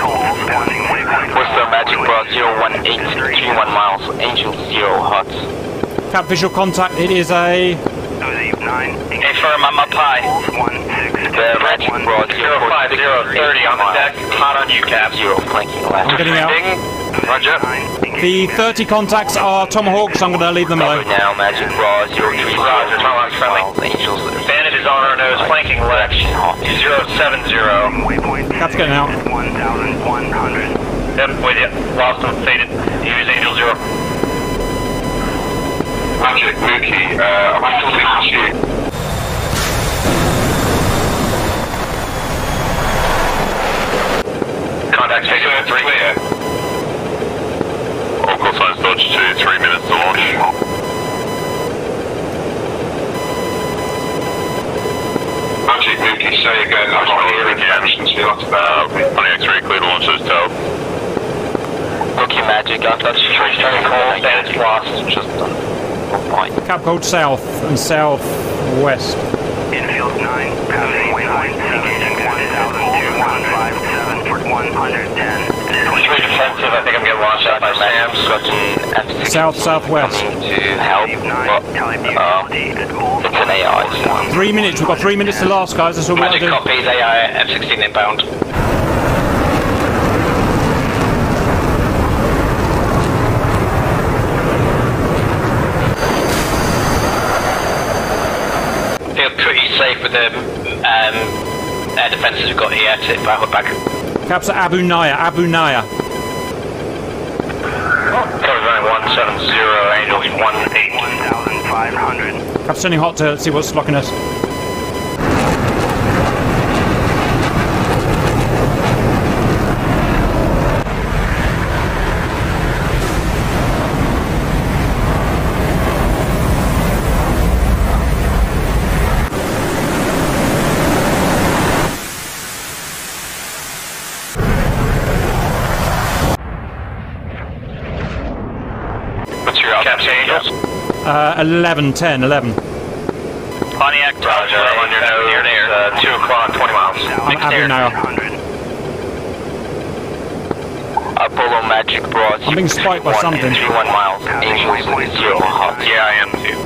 bandit at Pulse, passing waypoint. Whistler magic broad 018, 31 miles. Angel 0 hot. Cap visual contact. It is a. Uzi 9, Hey, firm, I'm up high. Pulse 16. The magic broad 050, 30 on the deck. Hot on you, Cap. 0 flanking left. I'm getting out. Roger. The 30 contacts are Tomahawks. I'm gonna leave them Cover alone. now, magic broad 030. Roger, Tomahawk's friendly. miles. Angels Bandit is on our nose, flanking left. 070. Waypoint Cap's getting out. 1,100. Yep, with you. Lost him, faded. Use Angel Zero. Magic, Mookie, uh, I'm I still leaving shoot? Contact taken at 3. Clear. All call signs Dodge 2, 3 minutes to launch. say again, I'm not. Uh, Pontiac 3, clear to launch tow. Rookie Magic, lost. Just a point. Cap code south and southwest. Infield 9, pounding waypoint 7, 110. Defensive. I think I'm getting by Sam. Scotching F6. South southwest. To help. But, uh, at Bulls it's an AI. So. Three minutes. We've got three minutes to last, guys. That's all we Magic do. copies AI F16 inbound. Feel pretty safe with the um, air defences we've got here to back back. Caps at Abu Naya. Abu Naya. Cover zone 170, Angels 18. 1,500. Caps sending hot to see what's blocking us. What's your Caps Angels? Uh, 11, 10, 11. Pontiac, Roger, I'm on your nose. Near there. Uh, 2 o'clock, 20 miles. I'm at Abu Naya. 100. Apollo Magic Broad. I'm being spiked by something. 31 miles. Angels with zero hot. Yeah, I am too.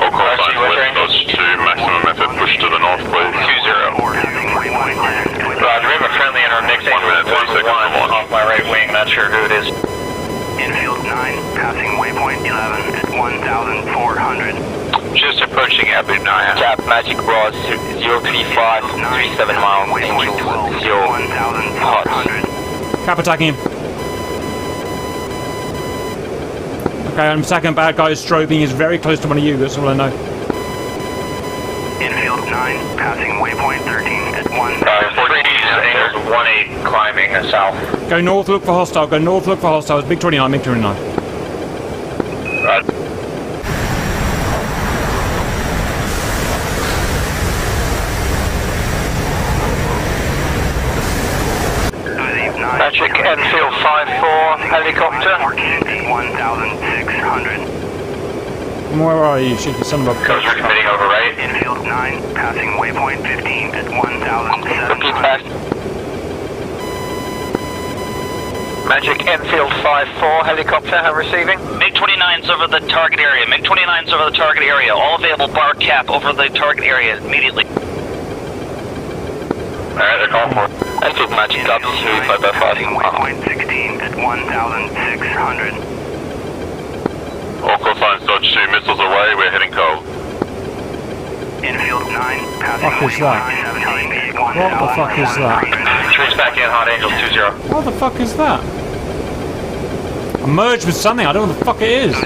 All call signs west dodge to maximum effort push to the north, please. 2-0. Passing waypoint 10, Roger, we have a friendly in our mix. One minute, 30 seconds One to launch. off my right wing, not sure who it is. Infield 9, passing waypoint 11 at 1,400. Just approaching Abu Naya. Cap Magic Broad 035, 37 miles. Waypoint Angels 12, with zero 1,400. Cap attacking him. Okay, I'm second bad guy who's strobing. He's very close to one of you. That's all I know. Infield 9, passing waypoint 13 at 1,000. Uh, 14 Angels 1-8 climbing south. Go north, look for hostile. Go north, look for hostiles. Big 29, big 29. Uh, Magic Enfield 5-4 helicopter. 1,600. Where are you, cheeky son of a Coast we're committing over right. Infield 9, passing waypoint 15 at Repeat 1,700. back. Magic Enfield 5-4 helicopter, I'm receiving. MiG-29's over the target area. MiG-29's over the target area. All available bar cap over the target area immediately. Alright, they're calling for it. Enfield Magic Infield Dubs 9, 3 by passing 5 waypoint 16 at 1,600. All call signs dodge to missiles away, we're heading cold. Infield 9, passing Fuck is that? waypoint 17 at What the fuck is that? 1,100. Trace back in, Hot Angels 2-0. What the fuck is that? I merged with something. I don't know what the fuck it is.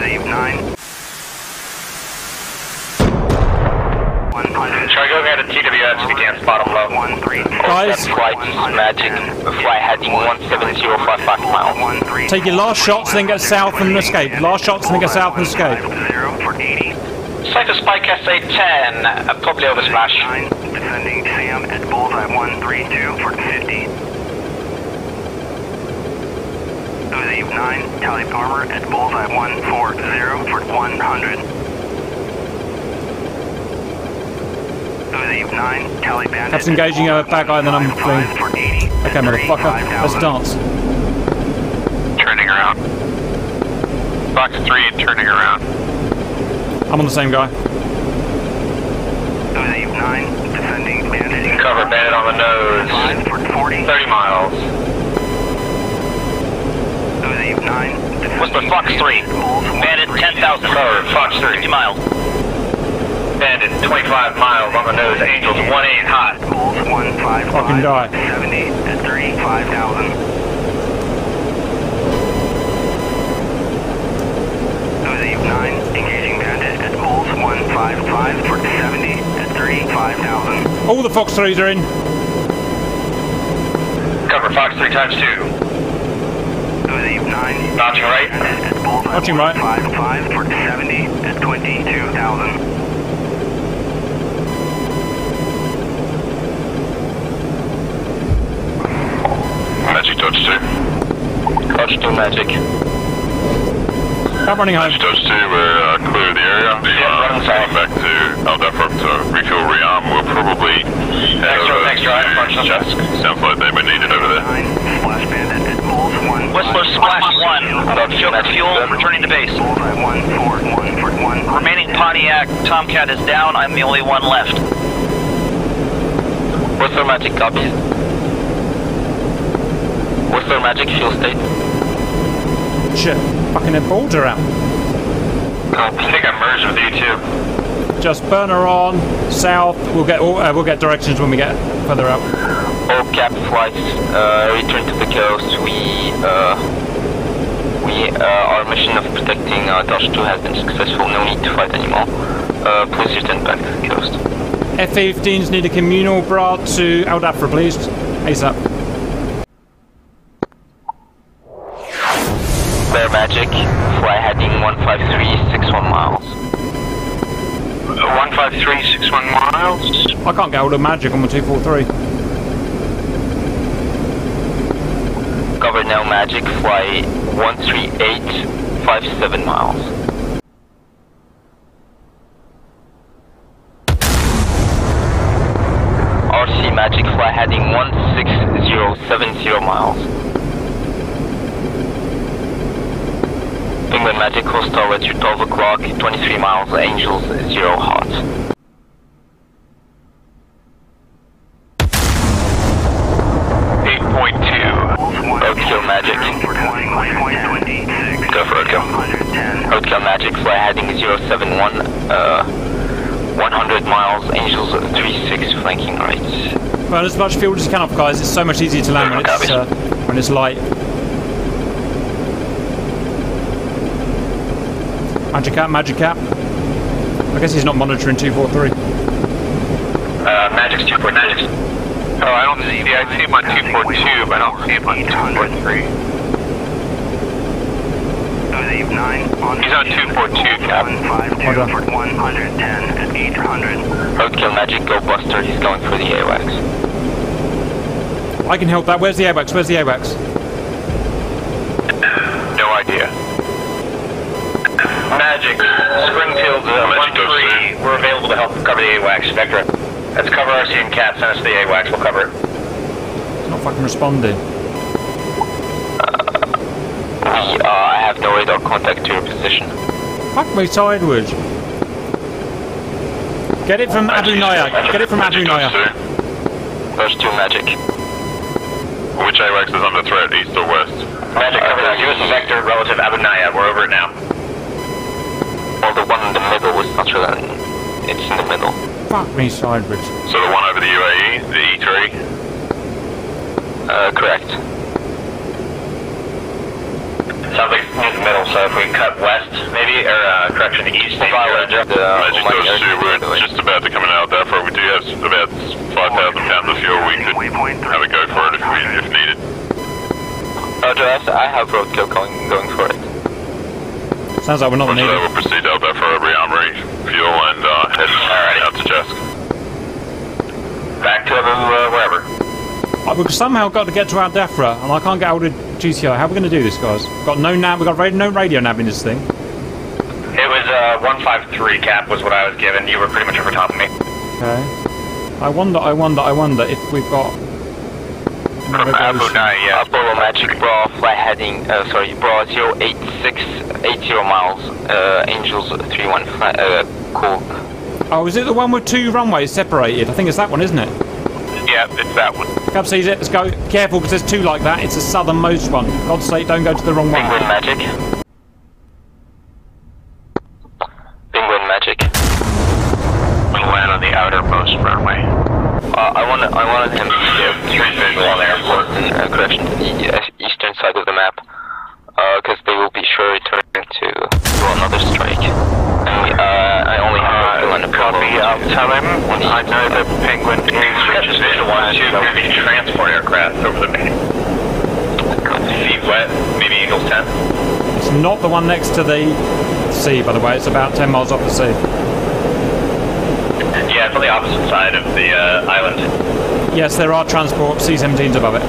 Wave 9. 100. Try at TWS if you can spot them low. 13. Guys. Flight Magic Flight heading 17055 miles. Take your last shots, then get south and escape. Last shots, then get south and escape. Zero for 80. Cypher Spike SA-10, uh, probably over smash. 9, defending Sam at bullseye 132 for 50. Uzi 9, tally armor at bullseye 140 for 100. Uzi 9, tally bandit. That's engaging a bad guy, then I'm fleeing. For 80. Okay, motherfucker. Let's dance. Turning around. Box 3 and turning around. I'm on the same guy. Uzi 9, defending bandit. Cover bandit on the nose. 40. 30 miles. Uzi 9, Whistler defending Fox 3. Bandit 10,000. Cover, Fox 3. 50 miles. Bandit 25 miles on the nose. Angels 1-8 hot. Bulls 155. Fucking die. 70 at 35,000. Uzi 9, engaging bandit at Bulls 155 for 70 at 35,000. All the Fox 3s are in. Cover Fox 3 times 2. Uzi 9, Notching right. bandit at Bulls Notching right. 155 for 70 at 22,000. Magic dodge 2. Dodge 2 Magic. I'm running home. 2, we're uh, clear the area. Yeah, run uh, south. back to Al Dhafra to refuel rearm. We'll probably head Extra- over I to them. Sounds like they were needed over there. Nine, Flash Bandit at Bulls 1. Whistler Splash 1. Fuel, fuel returning to base. Bullseye 1, Ford 1, Ford 1. Remaining Pontiac Tomcat is down. I'm the only one left. Whistler Magic copies. Whistler Magic fuel state. Shit. Fucking their boulder out. I think I merged with you too. Just burner on, south. We'll get uh, we'll get directions when we get further up. All cap flights uh, return to the coast. We uh, we uh, our mission of protecting uh, Dodge 2 has been successful. No need to fight anymore. Uh, please return back to the coast. F-15s need a communal bra to Al Dhafra, please. ASAP. I can't get hold of magic on my 243. Cover now Magic, fly 13857 miles. RC Magic, fly heading 16070 miles. Penguin Magic, hostile at 12 o'clock, 23 miles, Angels, 0 hot. Eight point two. Roadkill Magic. Go for Roadkill. Roadkill Magic, fly heading 071, uh, 100 miles, Angels 36, flanking right. Well, as much fuel as you can up, guys. It's so much easier to land when it's uh, when it's light. Magic cap, magic cap. I guess he's not monitoring 243. Uh, Magic's 2 point Magic's. Oh, I don't see, yeah, I see him on 242, but I don't see him on 243. Leave 9 on He's on 242, Cap. 152 Roger. for 110 at 800. Roadkill Magic, go Buster, he's going for the AWACS. I can help that. Where's the AWACS? Where's the AWACS? No idea. Magic, Springfield, uh, Magic 1 3, we're available to help cover the AWACS. Vector, let's cover RC and Cat, send us the AWACS, we'll cover it. It's not fucking responding. We, uh, I have no radar contact to your position. Fuck me sideways. Get it from Abu Naya. Get it from Abu Magic Naya. Dodge 2. There's 2 Magic. Which AWACS is under threat, east or west? Magic, cover that. Give us a vector relative Abu Naya, we're over it now. Well, the one in the middle is not sure that it's in the middle. Fuck me sideways. So the one over the UAE, the E E3. Uh, correct. Sounds like near the middle, so if we cut west, maybe, or, uh, correction, east, maybe, Roger. The, uh, Magic Almighty Dodge 2, we're by just about to come out there for We do have about 5,000 pounds of fuel. We could have a go for it if, we, if needed. Roger, I I have roadkill going, going for it. Sounds like we're not Roger that, needed. we'll proceed out there for a rearmory fuel and uh, head out to Jask. Back to, uh, wherever. Uh, We've somehow got to get to Al Dhafra, and I can't get hold of GTI. How are we going to do this, guys? Got no nav. We've got ra- no radio nav in this thing. It was, uh, 153 cap was what I was given, you were pretty much over top of me. Okay. I wonder, I wonder, I wonder if we've got. From Abu Naya, yeah. Apollo Magic Bra, fly heading, uh, sorry, Bra 08680 miles, uh, Angels 31, uh, cool. Oh, is it the one with two runways separated? I think it's that one, isn't it? Yeah, it's that one. Cab sees it. Let's go. Careful, because there's two like that. It's the southernmost one. God's sake, don't go to the wrong one. Penguin Magic. Penguin Magic. We'll land on the outermost runway. Uh, I wanted, I wanted him to give street visual on the airport and uh, correction to the uh, eastern side of the map, because they will be sure returning to do another strike. And we, uh, I only have uh, and a Copy, I'll tell him. I know the Penguin is just visual on two heavy transport aircraft over the bay. Feet wet, maybe Eagles 10. It's not the one next to the sea, by the way. It's about 10 miles off the sea. Yeah, it's on the opposite side of the uh, island. Yes, there are transport C-17s above it.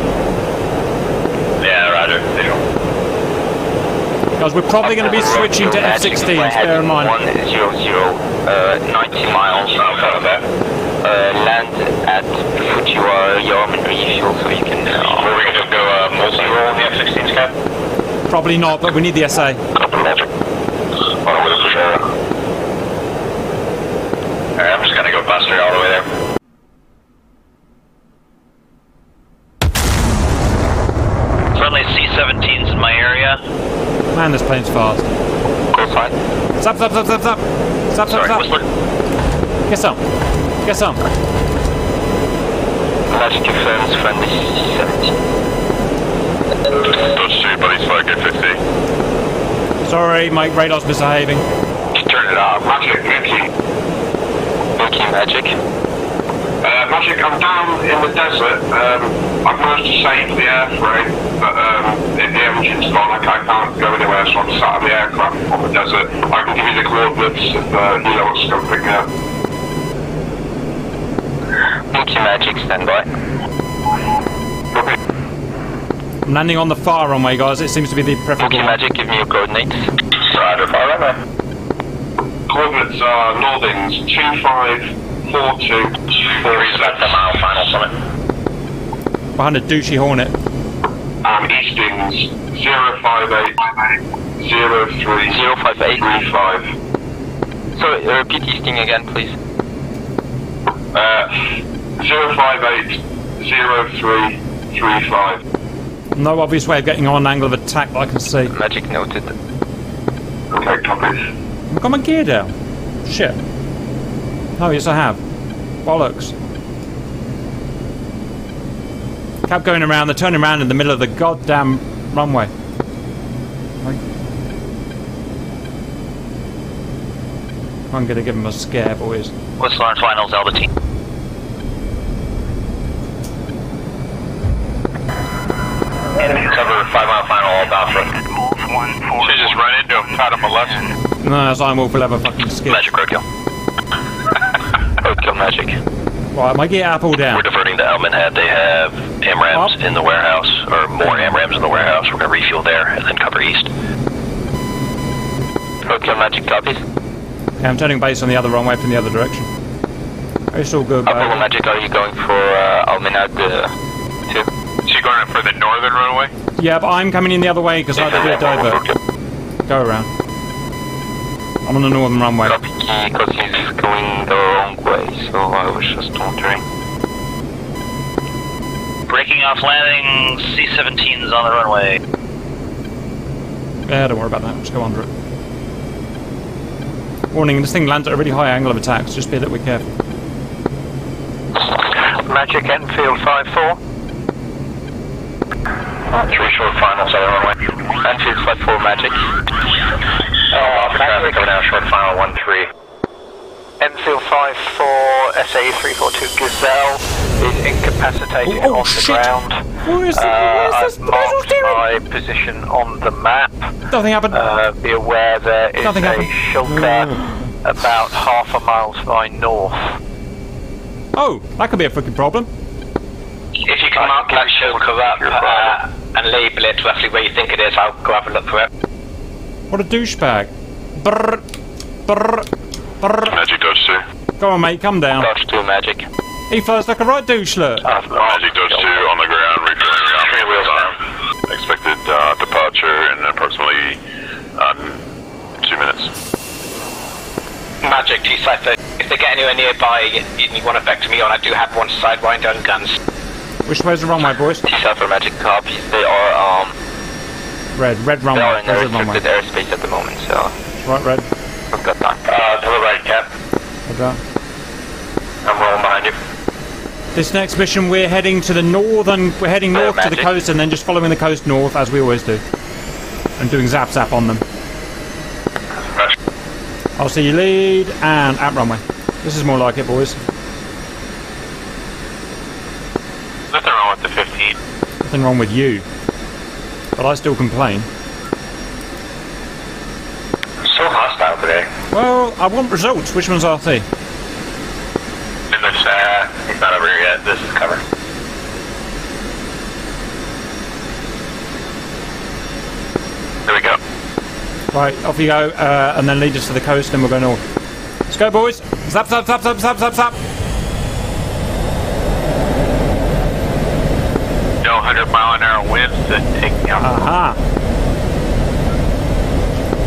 Yeah, roger. Visual. Guys, we're probably going to be switching to F-16s, bear in mind. 100, uh, 90 miles from there. Uh, land at Fujairah Yarman refuel so you can... Uh, Were we going to go uh, multi-role in the F-16s, Cap? Probably not, but we need the SA. Couple magic. Hold on, with us for sure. Alright, I'm just gonna go buster all the way there. Friendly C-17s in my area. Man, this plane's fast. Close line. Stop, stop, stop, stop, stop. Stop, stop, Sorry, stop. Whistler. Get some. Get some. Magic confirms friendly C-17. Dodge 2, buddies, fire good 50. Sorry, my radar's misbehaving. Turn it off. Magic, Mickey. Okay, Magic. Uh, Magic, I'm down in the desert. Um, I've managed to save the airframe, but um, the, the engine's gone. I can't, I can't go anywhere, so I'm sat in the aircraft on the desert. I can give you the coordinates if uh, you know what's to come pick me up. Okay, Magic, stand by. I'm landing on the far runway, guys. It seems to be the preferable Okay, one. Magic, give me your coordinates. Rider, fire runway. Coordinates are Northings 2542. Three left a mile final summit. Behind a douchey Hornet. Um, Eastings 058 03 058. 35. Sorry, uh, repeat Easting again, please. Uh, 058 03 35. No obvious way of getting on an angle of attack that I can see. Magic noted. Okay, copies. I've got my gear down. Shit. Oh, yes, I have. Bollocks. Kept going around, they're turning around in the middle of the goddamn runway. I'm gonna give them a scare, boys. Whistler and finals, Alba team. Cover 5 mile final, all Blufor. At Moles 1 Should just run into him, taught him a lesson. No, that's I'm will have a fucking skip. Magic roadkill. Roadkill Magic. Right, my gear up all down. We're diverting to Al Minhad. They have AMRAAMs Up. in the warehouse, or more AMRAAMs in the warehouse. We're going to refuel there and then cover east. Roadkill Magic copies. Okay, I'm turning base on the other runway from the other direction. It's all good, Apollo baby. Magic, are you going for uh, Al Minhad uh, 2? She going for the northern runway? Yeah, but I'm coming in the other way because I have to do a divert. Go around. I'm on the northern runway. Copy, because he's going the wrong way, so I was just wondering. Breaking off landing, C-17s on the runway. Yeah, don't worry about that. Just go under it. Warning, this thing lands at a really high angle of attack, so just be a little bit careful. Magic Enfield 5-4. Three short finals, other runway. Enfield 5-4 Magic. Uh, traffic coming down short final 1-3. Enfield 5-4 SA-342 Gazelle is incapacitated Oh, oh, on the shit. ground. Where is Uh, it? Where is this? I've Where's marked my position on the map. Nothing happened. Uh, be aware there is Nothing a happened. shelter about half a mile to my north. oh, that could be a freaking problem. If you can mark that shelter up uh, and label it roughly where you think it is, I'll go have a look for it. What a douchebag. Brr, brr, brr. Magic Dodge 2. Go on, mate, come down. Dodge 2 Magic. He flies like a right douchelet. Magic Dodge 2 on the ground, refueling around three wheels on. Expected uh, departure in approximately um, two minutes. Magic T Cypher. If they get anywhere nearby and you want to vector me on, I do have one sidewinder and guns. Which way's the wrong runway, boys? T Cypher Magic copies. They are um Red, red runway. the Where's the runway? airspace at the moment, so Right, red. we've got time. Uh, to the right, Cap. Okay. I'm rolling behind you. This next mission, we're heading to the northern. We're heading north to the coast and then just following the coast north as we always do, and doing zap zap on them. I'll see you lead and at runway. This is more like it, boys. Nothing wrong with the 15. Nothing wrong with you, but I still complain. So hostile today. Well, I want results. Which one's RT? In this, uh, he's not over here yet. This is cover. There we go. Right, off you go, uh, and then lead us to the coast, and we're going north. Let's go, boys! Zap, zap, zap, zap, zap, zap, zap! No 100 mile an hour winds that take me out. Aha!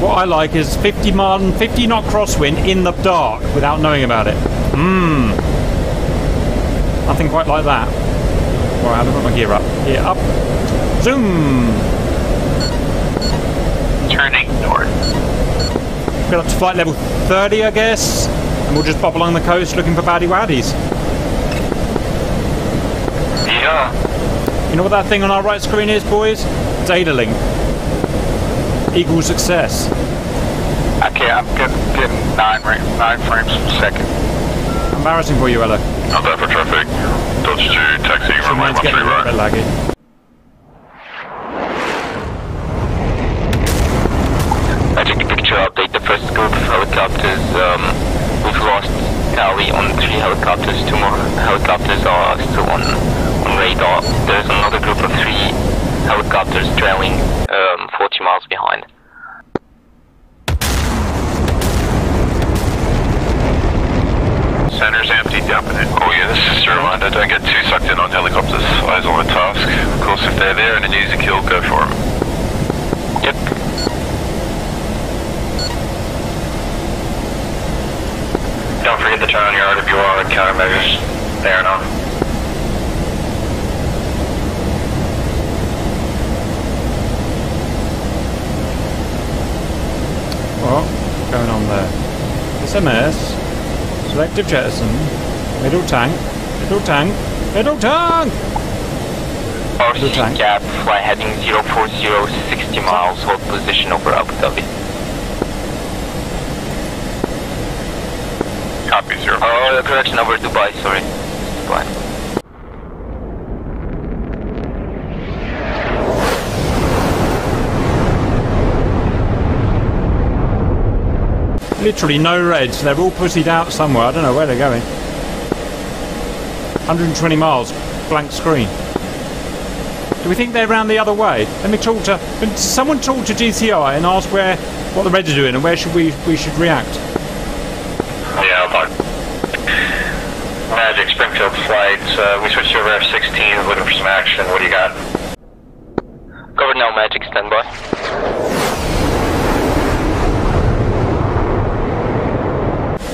What I like is 50 mile, 50 knot crosswind in the dark without knowing about it. Mmm. Nothing quite like that. Alright, I haven't got my gear up. Gear up. Zoom! Turning north. Get up to flight level 30, I guess. And we'll just bob along the coast looking for baddie waddies. Yeah. You know what that thing on our right screen is, boys? Data link. Equals success. Okay, I'm getting, getting nine, ra- nine frames per second. Embarrassing for you, Ella. Out there for traffic. Dodge 2, taxi, So runway mine's getting a 13 little bit right. laggy. Magic picture update. The first group of helicopters, um, we've lost tally on three helicopters. Two more helicopters are still on, on radar. There's another group of three helicopters trailing um, 40 miles behind. Center's empty, it. Oh yeah, this is a reminder, don't get too sucked in on helicopters. Eyes on the task. Of course, if they're there and it needs a kill, go for them. Yep. Don't forget to turn on your RWR and countermeasures there and on. What? Going on there? SMS. Selective jettison. Middle tank. Middle tank. Middle tank! RC tank. gap, fly heading 040, 60 miles, hold position over Abu Dhabi. Copy, zero. Oh, correction over Dubai, sorry. Dubai. Literally no reds. They're all pussied out somewhere. I don't know where they're going. 120 miles. Blank screen. Do we think they're round the other way? Let me talk to... Someone talk to GCI and ask where... What the Reds are doing and where should we we should react? Yeah, I'll. Magic Springfield flights. Uh, we switched over F-16, looking for some action. What do you got? Cover now, Magic, standby.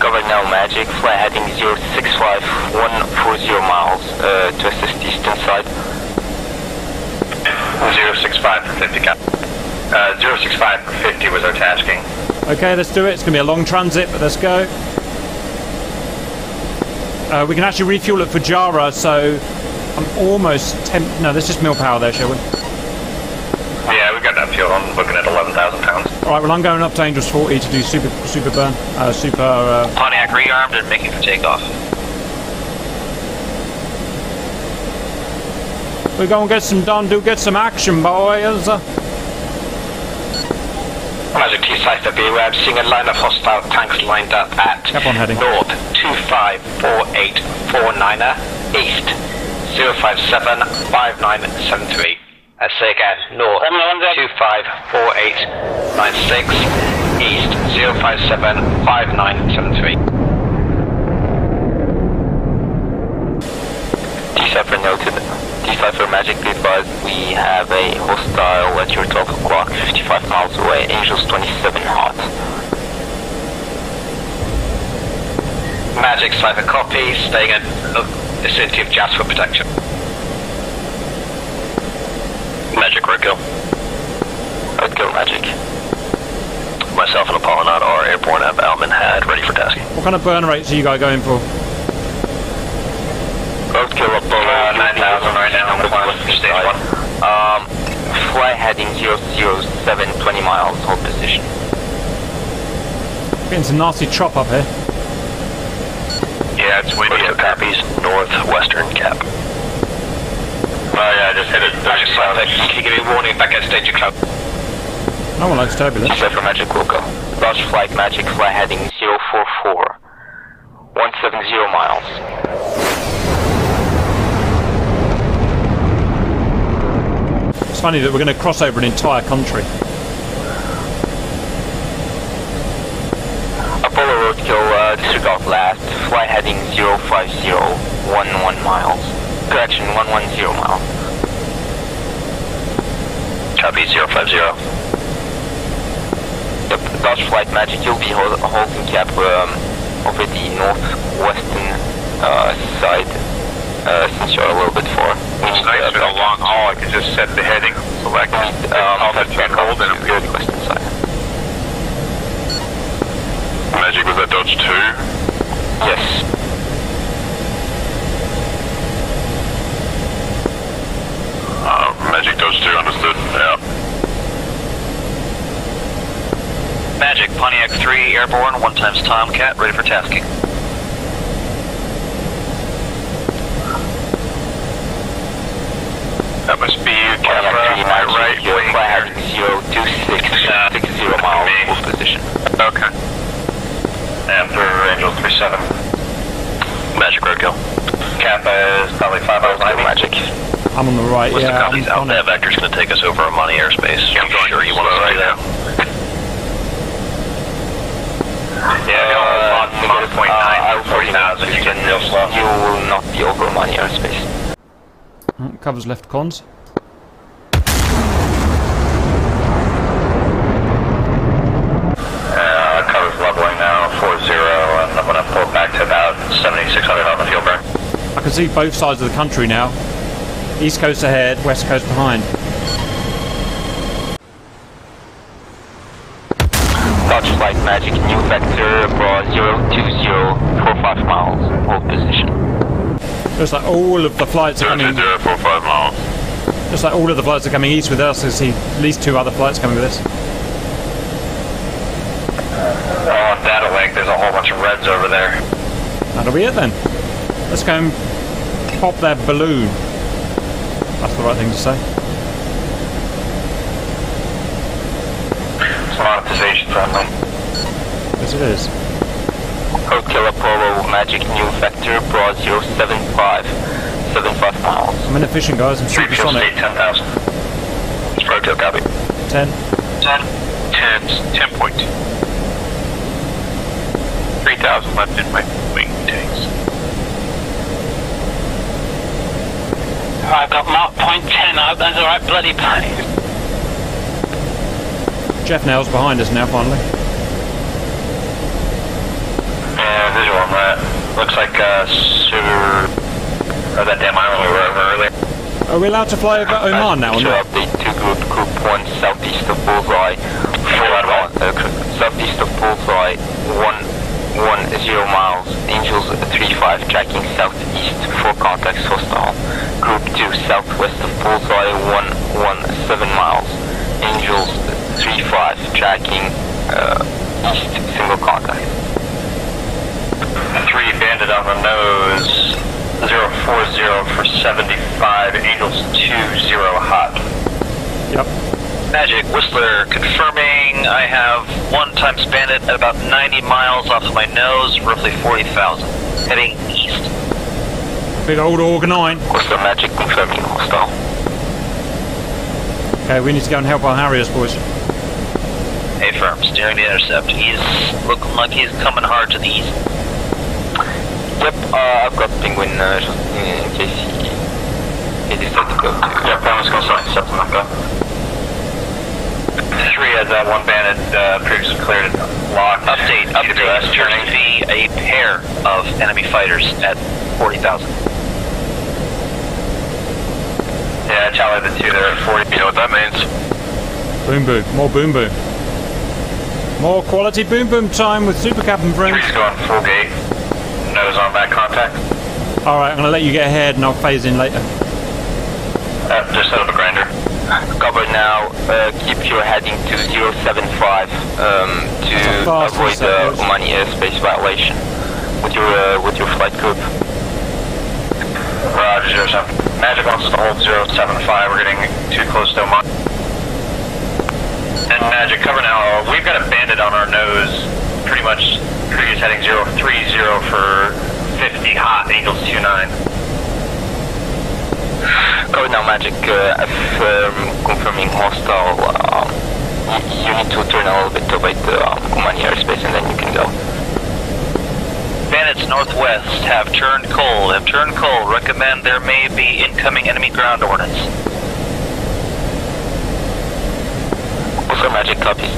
Cover now, Magic, fly heading 065140 miles uh, to assist eastern side. 065 for 50 cap. Uh, 065 for 50 was our tasking. Okay, let's do it. It's going to be a long transit, but let's go. Uh, we can actually refuel it for Jara, so I'm almost temp- No, there's just mill power there, shall we got that fuel. I'm looking at 11,000 pounds. All right, well, I'm going up to Angels 40 to do super super burn, uh, super. Uh, Pontiac rearmed and making for takeoff. we're going to get some done. Do get some action, boys. Magic T Cypher B, I'm seeing a line of hostile tanks lined up at Keep on heading. north 254849er, east 0575973. I say again, north 254896, east 0575973. Decipher noted. Decipher Magic, be advised we have a hostile at your 12 o'clock, 55 miles away, Angels 27 hot. Magic Cypher copy, staying at the vicinity of Jazz for protection. Magic Roadkill. Roadkill Magic. Myself and Apollonat are airborne at Al Minhad, ready for tasking. what kind of burn rates are you guys going for? Roadkill Apollo. Uh, 9,000 right now, I'm flying with stage one. Um, fly heading 007, 20 miles, hold position. Getting some nasty chop up here. Yeah, it's windy at copies, northwestern cap. Oh yeah, just hit it. Magic Slap, can you give me warning back at Danger Club? No one likes turbulence. Go for Magic Walker. Last flight, Magic Flight heading 044. 170 miles. It's funny that we're going to cross over an entire country. Apollo Roadkill, uh, disregard last, flight heading 050, 11 miles. Correction, 110 miles. Copy 050. Yep, Dodge Flight Magic, you'll be hol- holding cap um, over the northwestern uh, side uh, since you're a little bit far. Need nice uh, with a long haul. I can just set the heading, select um, altitude, hold, and I'm to good. the western side. Magic was that Dodge 2? Yes. Uh, Magic Dodge 2, understood. Yeah. Magic, Pontiac 3, airborne, 1 times Tomcat, ready for tasking. That must be you, Pontiac 3 Capra. My right wing. heading 02660 miles, Me. full position. Okay. After Angel 37. Magic roadkill. Kappa is probably 5 miles behind. Magic. I'm on the right. What's yeah, the I'm copies out on there? it. Vector's going to take us over Omani airspace. I'm going sure you want us to do that. Yeah, Uh, uh, Mach 0.9, uh, 40,000, you're getting real slow. You will not be over money airspace. Covers left cons. Uh, cover's leveling now, 4-0, and I'm going to pull back to about 7,600 on the field burn. I can see both sides of the country now. East coast ahead, west coast behind. Dodge Flight Magic, new vector, bra 02045 miles, hold position. Looks like all of the flights are coming. 02045 miles. Looks like all of the flights are coming east with us. I see at least two other flights coming with us. Oh, On data link, there's a whole bunch of reds over there. That'll be it then. Let's go and pop that balloon. That's the right thing to say. It's monetization friendly. Yes, it is. Hotel Apollo Magic, new vector, bra 075, 75 miles. I'm inefficient, guys. I'm Three fuel supersonic. 10,000. It's roadkill copy. 10. 10. 10. 10 point. 3,000 left in my wing tanks. I've got Mark point 10. I hope that's alright, bloody pain. Jeff Nail's behind us now, finally. Yeah, visual on that. Looks like uh, Sur... Or that damn island we were over earlier. Are we allowed to fly over Oman now or To not? update to group, group 1 southeast of Bullseye, Full out of uh, cr- southeast of Bullseye, 110 miles, Angels 35 tracking southeast for contacts hostile. Group 2 southwest of Bullseye, 117 miles, Angels 35 tracking uh, east single contact. Three bandit on the nose. 040 for 75. Angels 20 hot. Yep. Magic Whistler confirming I have one times bandit at about 90 miles off of my nose, roughly 40,000. Heading east. Big old Org 9. Whistler Magic confirming hostile. Okay, we need to go and help our Harriers, boys. A firm, steering the intercept. He's looking like he's coming hard to the east. Yep, uh, I've got Penguin uh, just in case he, he decides to go to. Yep, Penguin's gonna start intercepting that guy. Three has that one bandit uh, previously cleared it. Locked. Update, update. Turning a pair of enemy fighters at 40,000. Yeah, Charlie the two there at 40. You know what that means? Boom boom. More boom boom. More quality boom boom time with Super Captain friends. Three's going full gate. Nose on back contact. Alright, I'm gonna let you get ahead and I'll phase in later. Uh, just set up a grinder. Cover now, uh, keep your heading to 075 um, to fast avoid reset the is. Omani airspace violation with your uh, with your flight group. Roger, zero seven. Magic wants us to hold 075. We're getting too close to Oman. And Magic, cover now. We've got a bandit on our nose. Pretty much previous heading 030 for 50 hot, Angels 29. Cover now, Magic. Uh, affirm, confirming hostile. Uh, y- you need to turn a little bit to avoid the um, Omani airspace and then you can go. Bandits northwest have turned cold. Have turned cold. Recommend there may be incoming enemy ground ordnance. Also magic copies.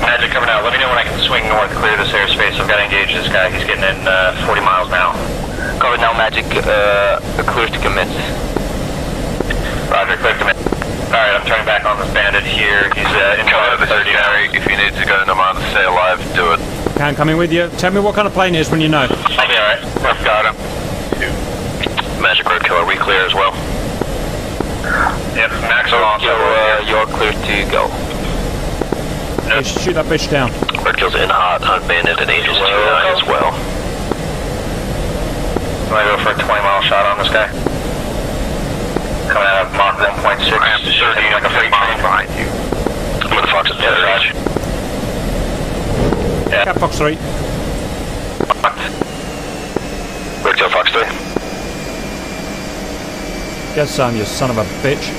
Magic coming out. Let me know when I can swing north, clear this airspace. I've got to engage this guy. He's getting in uh, 40 miles now. Cover now magic uh, clear to commit. Roger, clear to commit. Alright, I'm turning back on this bandit here. He's uh, in Cover, this is 30 Gary. If you need to go to Namada to stay alive, do it. Can coming with you. Tell me what kind of plane it is when you know. I'll be alright. I've got him. Magic Road Killer, we clear as well. Yep, Max on You're, uh, you're clear to go. Bitch, shoot that bitch down. Road Killer's in hot, Hunt Bandit, and Angels 2 as well. I'm gonna go for a 20 mile shot on this guy. Coming out of Mach 1.6. I'm 30 like a freight train behind you. I'm with the Fox at Yeah, Raj. Cap Fox 3. Road Killer Fox 3. Yes, son, you son of a bitch.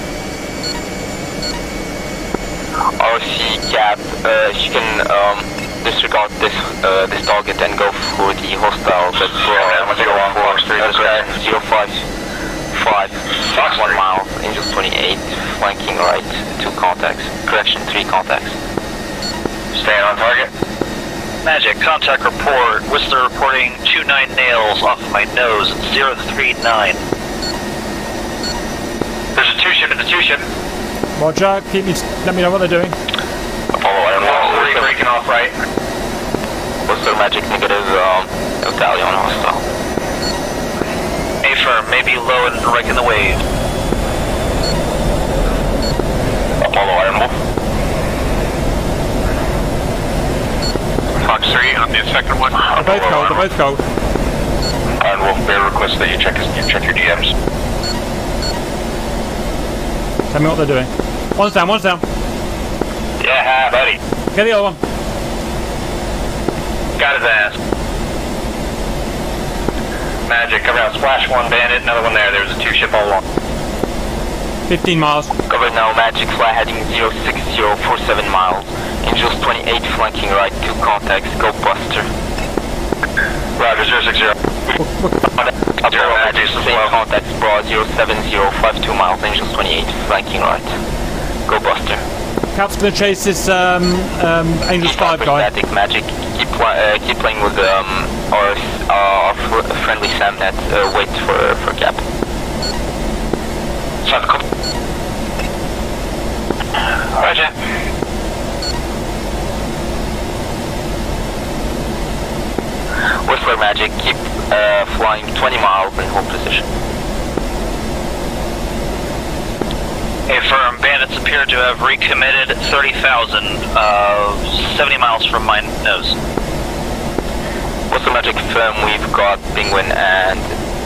RC cap, uh, you can um, disregard this uh, this target and go for the hostile that's Yeah, I'm gonna go on Fox 3 this guy. 055 Fox 1 mile, Angels 28, flanking right, 2 contacts, correction 3 contacts. Staying on target. Magic, contact report. Whistler reporting two nine nails off my nose, 039. There's a two ship, it's a two ship. Roger, keep me, let me know what they're doing. Apollo Iron Fox Wall. 3 breaking off right. Whistler magic negative, um, Italian hostile. A firm, maybe low and wrecking the wave. Apollo Iron Wolf. Fox 3 on the second one. They're both cold, they're both cold. Iron Wolf Bear requests that you check his, you check your DMs. Tell me what they're doing. One's down, one's down. Yeah, buddy. Get the other one. Got his ass. Magic, cover out. Splash one bandit, another one there. There's a two ship all along. 15 miles. Cover now magic fly heading 06047 miles. Angels 28 flanking right, 2 contacts, go buster. Roger, 060. Apollo magic, same contacts, broad 07052 miles, Angels 28 flanking right. Go buster. Cap's gonna chase this um, um, Angels 5 guy. Static magic. Keep uh, keep playing with um our uh, our fr- friendly Samnet. Uh, wait for for Cap. Roger. Whistler magic. Keep uh, flying 20 miles in hold position. A firm, bandits appear to have recommitted 30,000, uh, 70 miles from my nose. Whistler magic firm. We've got Penguin and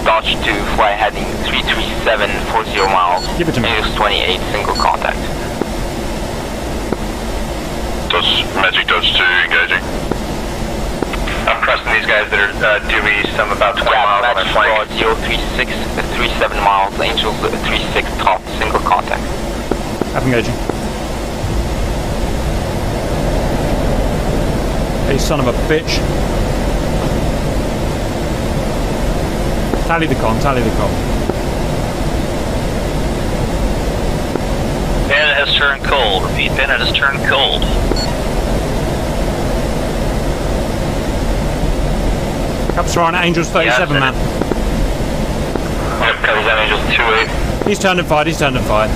Dodge to fly heading 33740 miles. Give it to me. Angels 28 single contact. Does Magic Dodge 2 engaging? I'm crossing these guys that are uh, due east. I'm about 20 Cap miles on magic their flank. 036 uh, 37 miles. Angels uh, 36 single contact. Have engaging. Hey, son of a bitch. Tally the con, tally the con. Bennett has turned cold. Repeat, Bandit has turned cold. Cap's at Angels 37, Yeah, man. Yep, Angels 2-8. He's turned and fired, he's turned and fired.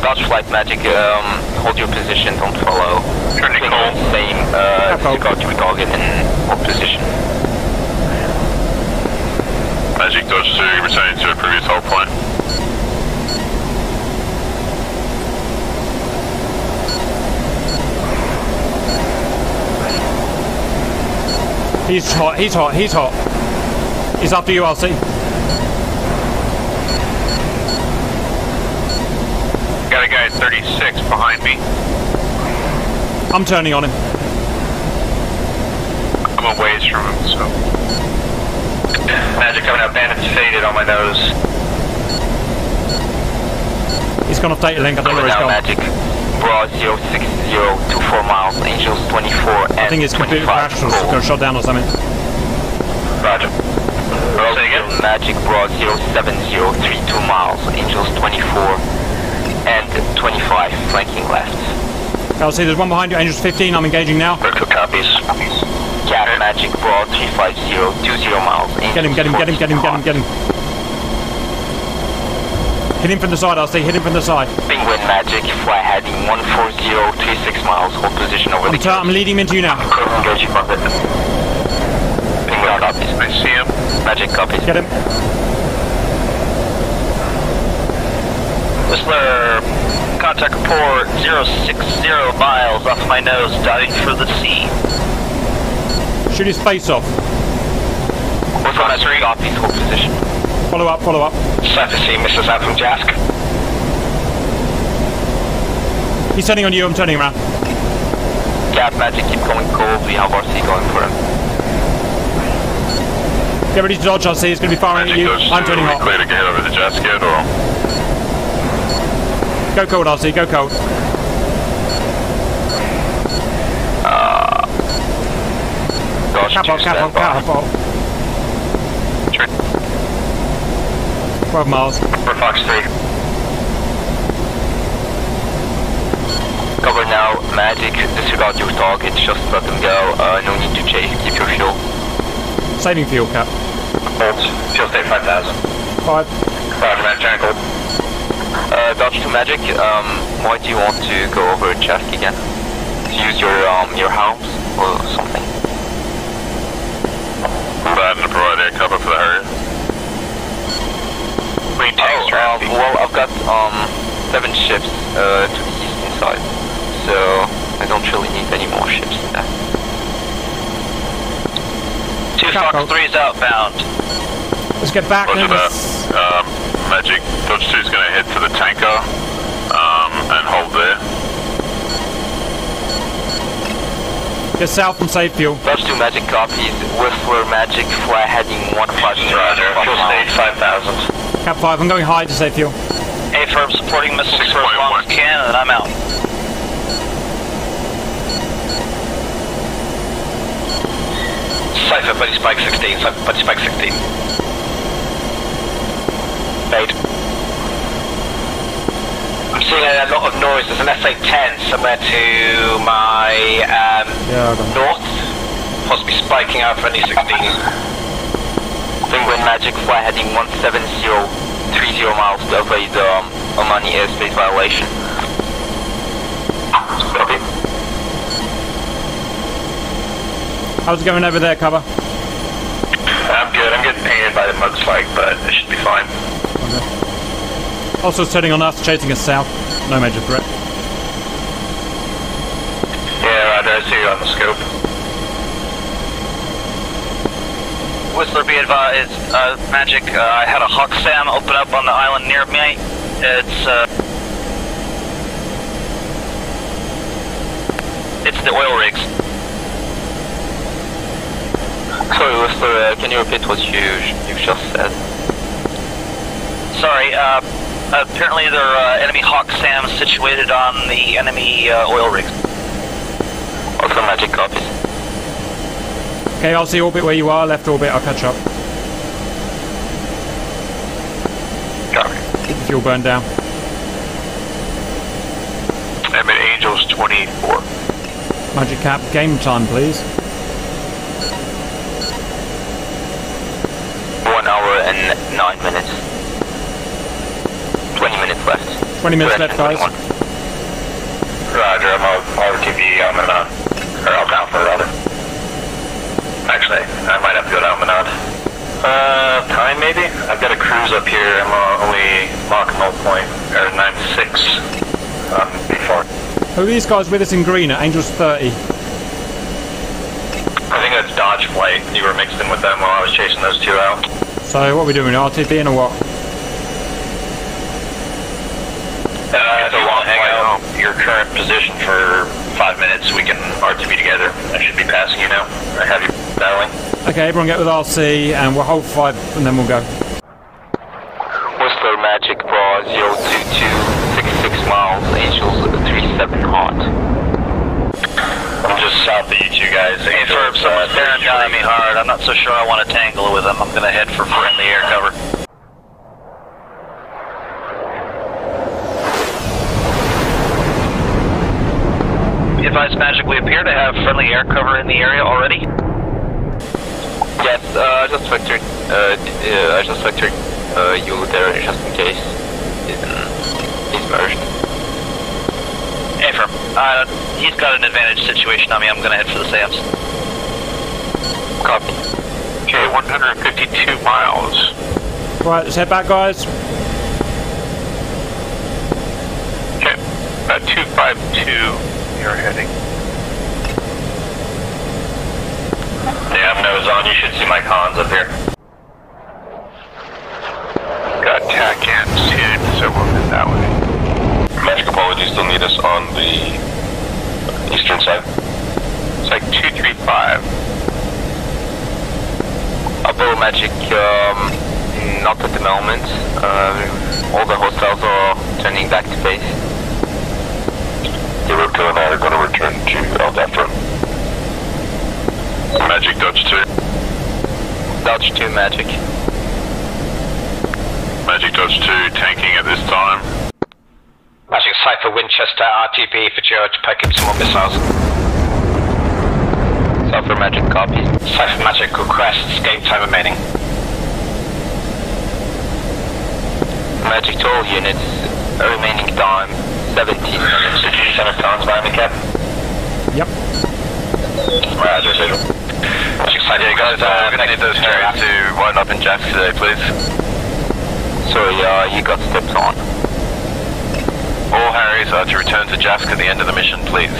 Dodge flight magic, um, hold your position, don't follow. Turning Swing cold. Same, uh, Cap out. disregard your in hold position. Magic Dodge 2 returning to a previous hold point. He's hot, he's hot, he's hot. He's after you, RC. Got a guy at 36 behind me. I'm turning on him. I'm a ways from him, so. Magic coming out. Bandits faded on my nose. He's gone off data link, I don't know where he's now gone. magic. Bra 060 to 4 miles, Angels 24 and I think it's completely 25 crashed or call. got shot down or something. Roger. Say again? Magic Bra 070, 32 miles, Angels 24 and 25 flanking left. I'll see there's one behind you, Angels 15, I'm engaging now. Vertical copies. Cat Magic Bra 350, 20 miles, Get him, get him, get him, get him, get him, get him. Hit him from the side, I'll see, hit him from the side. Penguin Magic, fly heading 140, 36 miles, hold position over I'm, the I'm leading him into you now. Engaging from the Penguin copies. I see him. Magic copies. Get him. Whistler, contact report 060 miles off my nose, diving for the sea. Shoot his face off. That three? Copies, hold position. Follow up, follow up. Sad to see Mrs. out from Jask. He's turning on you, I'm turning around. Cat Magic, keep going cold. We have RC going for him. Get ready to dodge, I'll see, it's going to be firing at you. I'm turning hot. Clear to get over the jet yet, or Go cold, RC, go cold. Cap 2, off, cap off, cap off. 12 miles. For Fox 3. Cover now, Magic, disregard your target, just let them go. Uh, no need to chase, keep your fuel. Saving fuel cap. Hold. Fuel state 5000. Five. Roger, man. Channel. Uh, Dodge to Magic, um, why do you want to go over Jask again? To use your, um, your hounds or something? Bad to provide air cover for the Harrier. Green Oh, um, well, I've got, um, seven ships, uh, to the eastern side. So, I don't really need any more ships than that. Two Fox code. 3s outbound. Let's get back. Roger and that. Um, Magic, Dodge 2 is going to the tanker um, and hold there. Get south and save fuel. Dodge to Magic copies, Whistler Magic, fly heading 150. Roger. Fuel state 5000. Cap 5, I'm going high to save fuel. A firm supporting missiles for as long as can, and I'm out. Cypher, buddy spike 16. Cypher, buddy spike 16. Made. I'm seeing a lot of noise. There's an SA-10 somewhere to my um, Yeah, I got it. north, possibly spiking out for any 16. Penguin Magic, fly heading 170, 30 miles to avoid um, Omani airspace violation. Copy. How's it going over there, cover? I'm good. I'm getting painted by the mud spike, but it should be fine. Also turning on us, chasing us south. No major threat. Yeah, Roger. I see you on the scope. Whistler, be advised, uh, Magic, uh, I had a Hawk Sam open up on the island near me. It's, uh... It's the oil rigs. Sorry, Whistler, uh, can you repeat what you you just said? Sorry, uh, apparently there are uh, enemy Hawk Sams situated on the enemy uh, oil rigs. Also Magic copies. Okay, I'll see orbit where you are. Left orbit, I'll catch up. Copy. Keep the fuel burn down. I'm at Angels 24. Magic cap, game time, please. One hour and nine minutes. 20 minutes left. 20 minutes left, guys. Roger, I'm on RTB Al Minhad. Or Algonquin, rather. Actually, I might have to go to Al Minhad. Uh, time maybe? I've got a cruise up here. I'm uh, only Mach 0.96 um, before. Who are these guys with us in green at Angels 30? I think that's Dodge Flight. You were mixed in with them while I was chasing those two out. So what are we doing? RTB and or what? Uh, if you want to hang out your current position for five minutes, we can RTB together. I should be passing you now. I have you dialing. Okay, everyone get with RC and we'll hold five and then we'll go. Whistler Magic Bra 022, 66 miles, Angels seven hot. I'm just south of you two guys. Confirm, someone's bearing down on me hard. I'm not so sure I want to tangle with them. I'm gonna head for friendly air cover. Be advised magically appear to have friendly air cover in the area already. Yes, uh, I just vectored, uh, uh, I just vectored, uh, you there just in case. He's, he's merged. Affirm. Uh, he's got an advantage situation on me. I'm gonna head for the SAMs. Copy. Okay, 152 miles. Right, let's head back, guys. Okay, about 252 you're heading. I'm nose on. You should see my cons up here. Got tack in soon, so we'll head that way. Magic apologies, still need us on the eastern side. It's like 235. Apollo Magic, um, not at the moment. Uh, all the hostiles are turning back to base. The Ripco and I are going to return to Al Dhafra. Magic Dodge 2. Dodge 2 Magic. Magic Dodge 2 tanking at this time. Magic Cypher Winchester RTB for George, pick up some more missiles. Sulfur Magic copy. Cypher Magic request, escape time remaining. Magic to all units. Remaining time 17 minutes. Did you send us cons by me, Cap? Yep. Roger, Sigil. Yeah, guys, uh, we're going to need those Harriers to wind up in Jask today, please. Sorry, uh, you got steps on. All Harriers are to return to Jask at the end of the mission, please.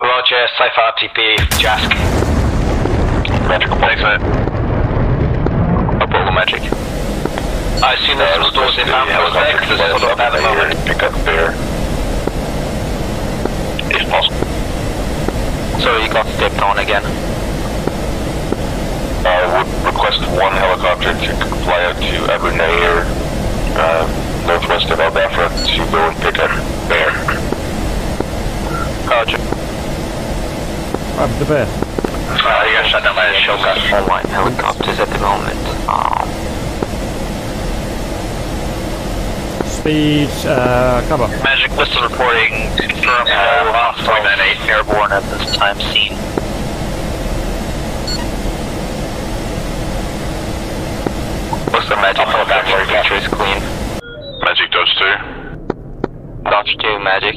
Roger, Cypher RTB, Jask. Magic, thanks, mate. Apollo Magic. I assume there's some stores in Hamburg there, because there's sort of at the moment. Pick up there. If possible. Sorry, you got stepped on again. Uh, would request one helicopter to fly out to Abu Nuayr, uh, northwest of Al Dhafra, to go and pick up Bear. Roger. Right, the bear. Uh, you got shot down by a shell gun. Online helicopters at the moment. Um, Speed, uh, cover. Magic Whistle reporting. Confirm Uh, all hostiles airborne at this time seen. what's the Magic? I'll pull back for you, Cap. Picture is clean. Magic Dodge 2. Dodge 2 Magic.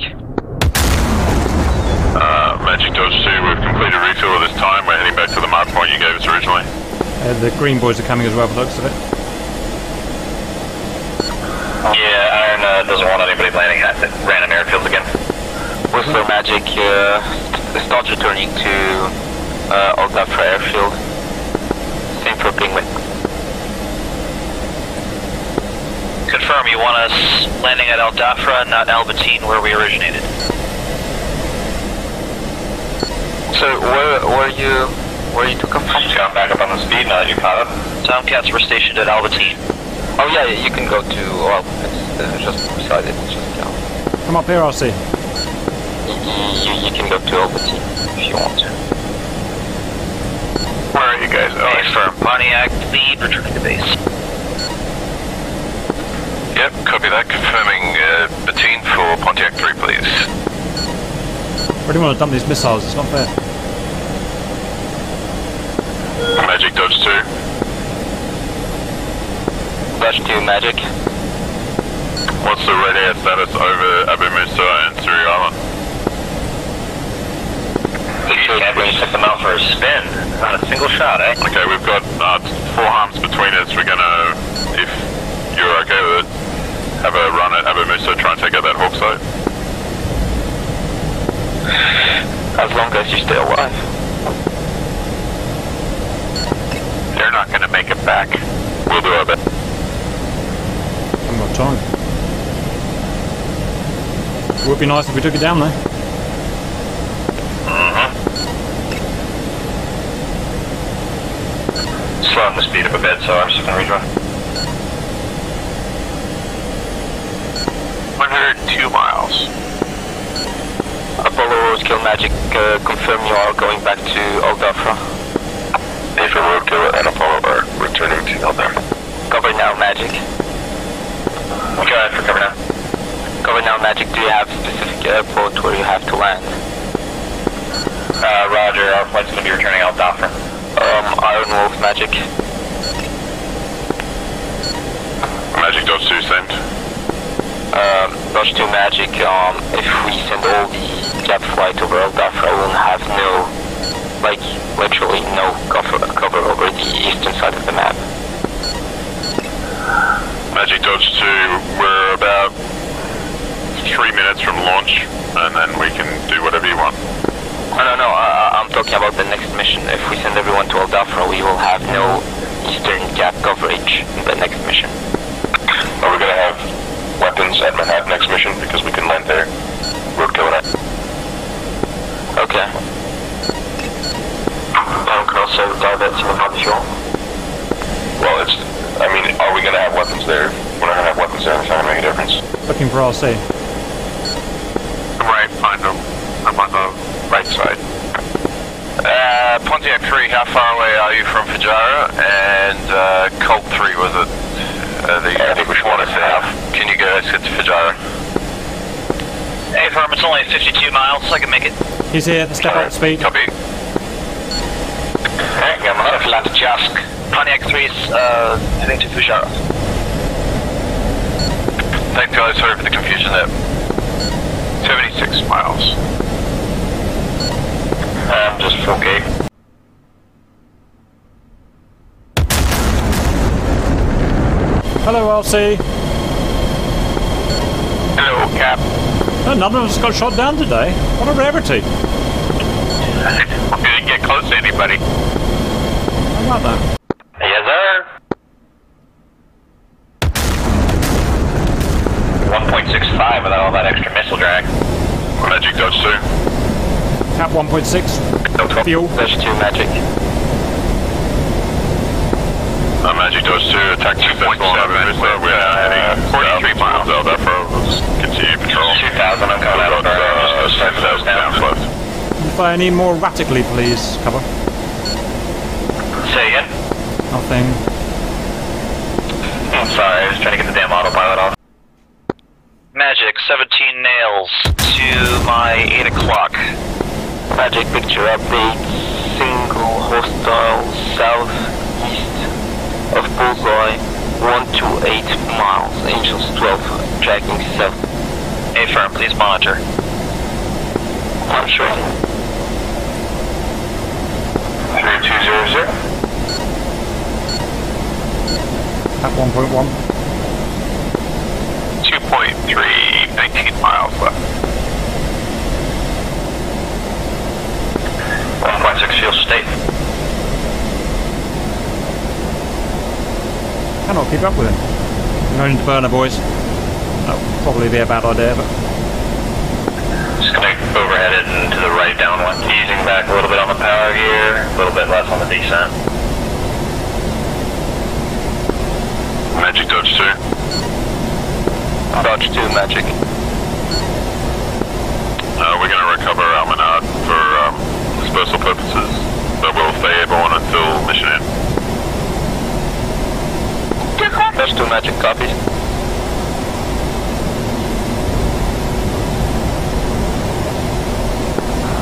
Uh, Magic Dodge 2, we've completed refuel at this time. We're heading back to the mark point you gave us originally. Uh, the green boys are coming as well, for the looks of it. Yeah, Iron uh, doesn't want anybody landing at random airfields again. Whistler Magic uh, st- starts returning to uh, Al Dhafra Airfield. Same for Penguin. Confirm you want us landing at Al Dhafra, not Al Bateen, where we originated. So where where you where you took them from? Just got back up on the speed now that you caught up. Tomcats were stationed at Al Bateen. Oh yeah, you can go to well, it's uh, just beside it. It's just down. Come up here, RC. You, you, you can go to Al Bateen if you want to. Where are you guys? Oh, Affirm. Pontiac, lead, returning to base. Yep, copy that. Confirming uh, Bateen for Pontiac 3, please. I really want to dump these missiles, it's not fair. Magic Dodge 2. Dodge 2 Magic. What's the radio status over Abu Musa and Siri Island? Just took them out for a spin. Not a single shot, eh? Okay, we've got uh, four harms between us. We're gonna, if you're okay with it, have a run at Abu Musa, try and take out that hawk site. As long as you stay alive. They're not gonna make it back. We'll do our best. Haven't got time. It would be nice if we took it down though. Slowing the speed up a bit, so I'm just gonna rejoin. 102 miles. Apollo Roadkill Magic, uh, confirm you are going back to Al Dhafra. A for Roadkill and Apollo are returning to Eldar. Cover now, Magic. Go ahead for cover now. Cover now, Magic. Do you have specific airport where you have to land? Uh, Roger, our flight's going to be returning Al Dhafra. Um, Iron Wolf Magic. Magic Dodge 2 sent. Um, Dodge 2 Magic, um, if we send all the Jap flight over Al Dhafra, we'll have no, like, literally no cover, cover over the eastern side of the map. Magic Dodge 2, we're about three minutes from launch, and then we can do whatever you want. No, no, no, uh, I'm talking about the next mission. If we send everyone to Al Dhafra, we will have no eastern Gap coverage in the next mission. Are we going to have weapons at Manhattan next mission because we can land there? Roadkill and I. Okay. Um, can also divert some of my fuel. Well, it's. I mean, are we going to have weapons there? We're not going to have weapons there. It's not going to make a difference. Looking for RC. I'm right behind them. I'm on the right side. Uh, Pontiac 3, how far away are you from Fujairah? And, uh, Colt 3, was it? Uh, the, I think we should want to have. Can you guys get to Fujairah? Hey, firm, it's only 52 miles, so I can make it. He's here. Step up speed. Copy. Hey, yeah, man. Circle out to Jask. Pontiac 3 is, uh, heading to Fujairah. Thanks guys, sorry for the confusion there. 76 miles. Um, just full gate. Hello, RC. Hello, Cap. Oh, none of us got shot down today. What a rarity. We didn't get close to anybody. How about that? Yes, sir. 1.65 without all that extra missile drag. Magic Dodge 2. Cap 1.6. Fuel. Dodge 2 Magic. Uh, Magic Dodge 2, attack 2.7. Uh, we're now heading 43 miles out there for continued patrol. 2,000, I'm coming out of We've got, our uh, 7,000 pounds left. If I need more erratically, please. Cover. Say again? Nothing. I'm sorry, I was trying to get the damn autopilot off. Magic, 17 nails to my 8 o'clock. Magic picture update. Single hostile southeast of Bullseye. 128 miles. Angels 12. Tracking south. A firm, please monitor. Monitoring. 3200. At 1.1. 2.3, 19 miles left. 1.6 fuel state. Cannot keep up with him. I'm going into burner, boys. That'll probably be a bad idea, but Just gonna overhead it and to the right downwind. Easing back a little bit on the power gear, a little bit less on the descent. Magic Dodge 2. Dodge 2 Magic. Uh, we're going to recover Al Minhad for um, dispersal purposes, but we'll stay airborne until mission end. Dodge 2 Magic copies.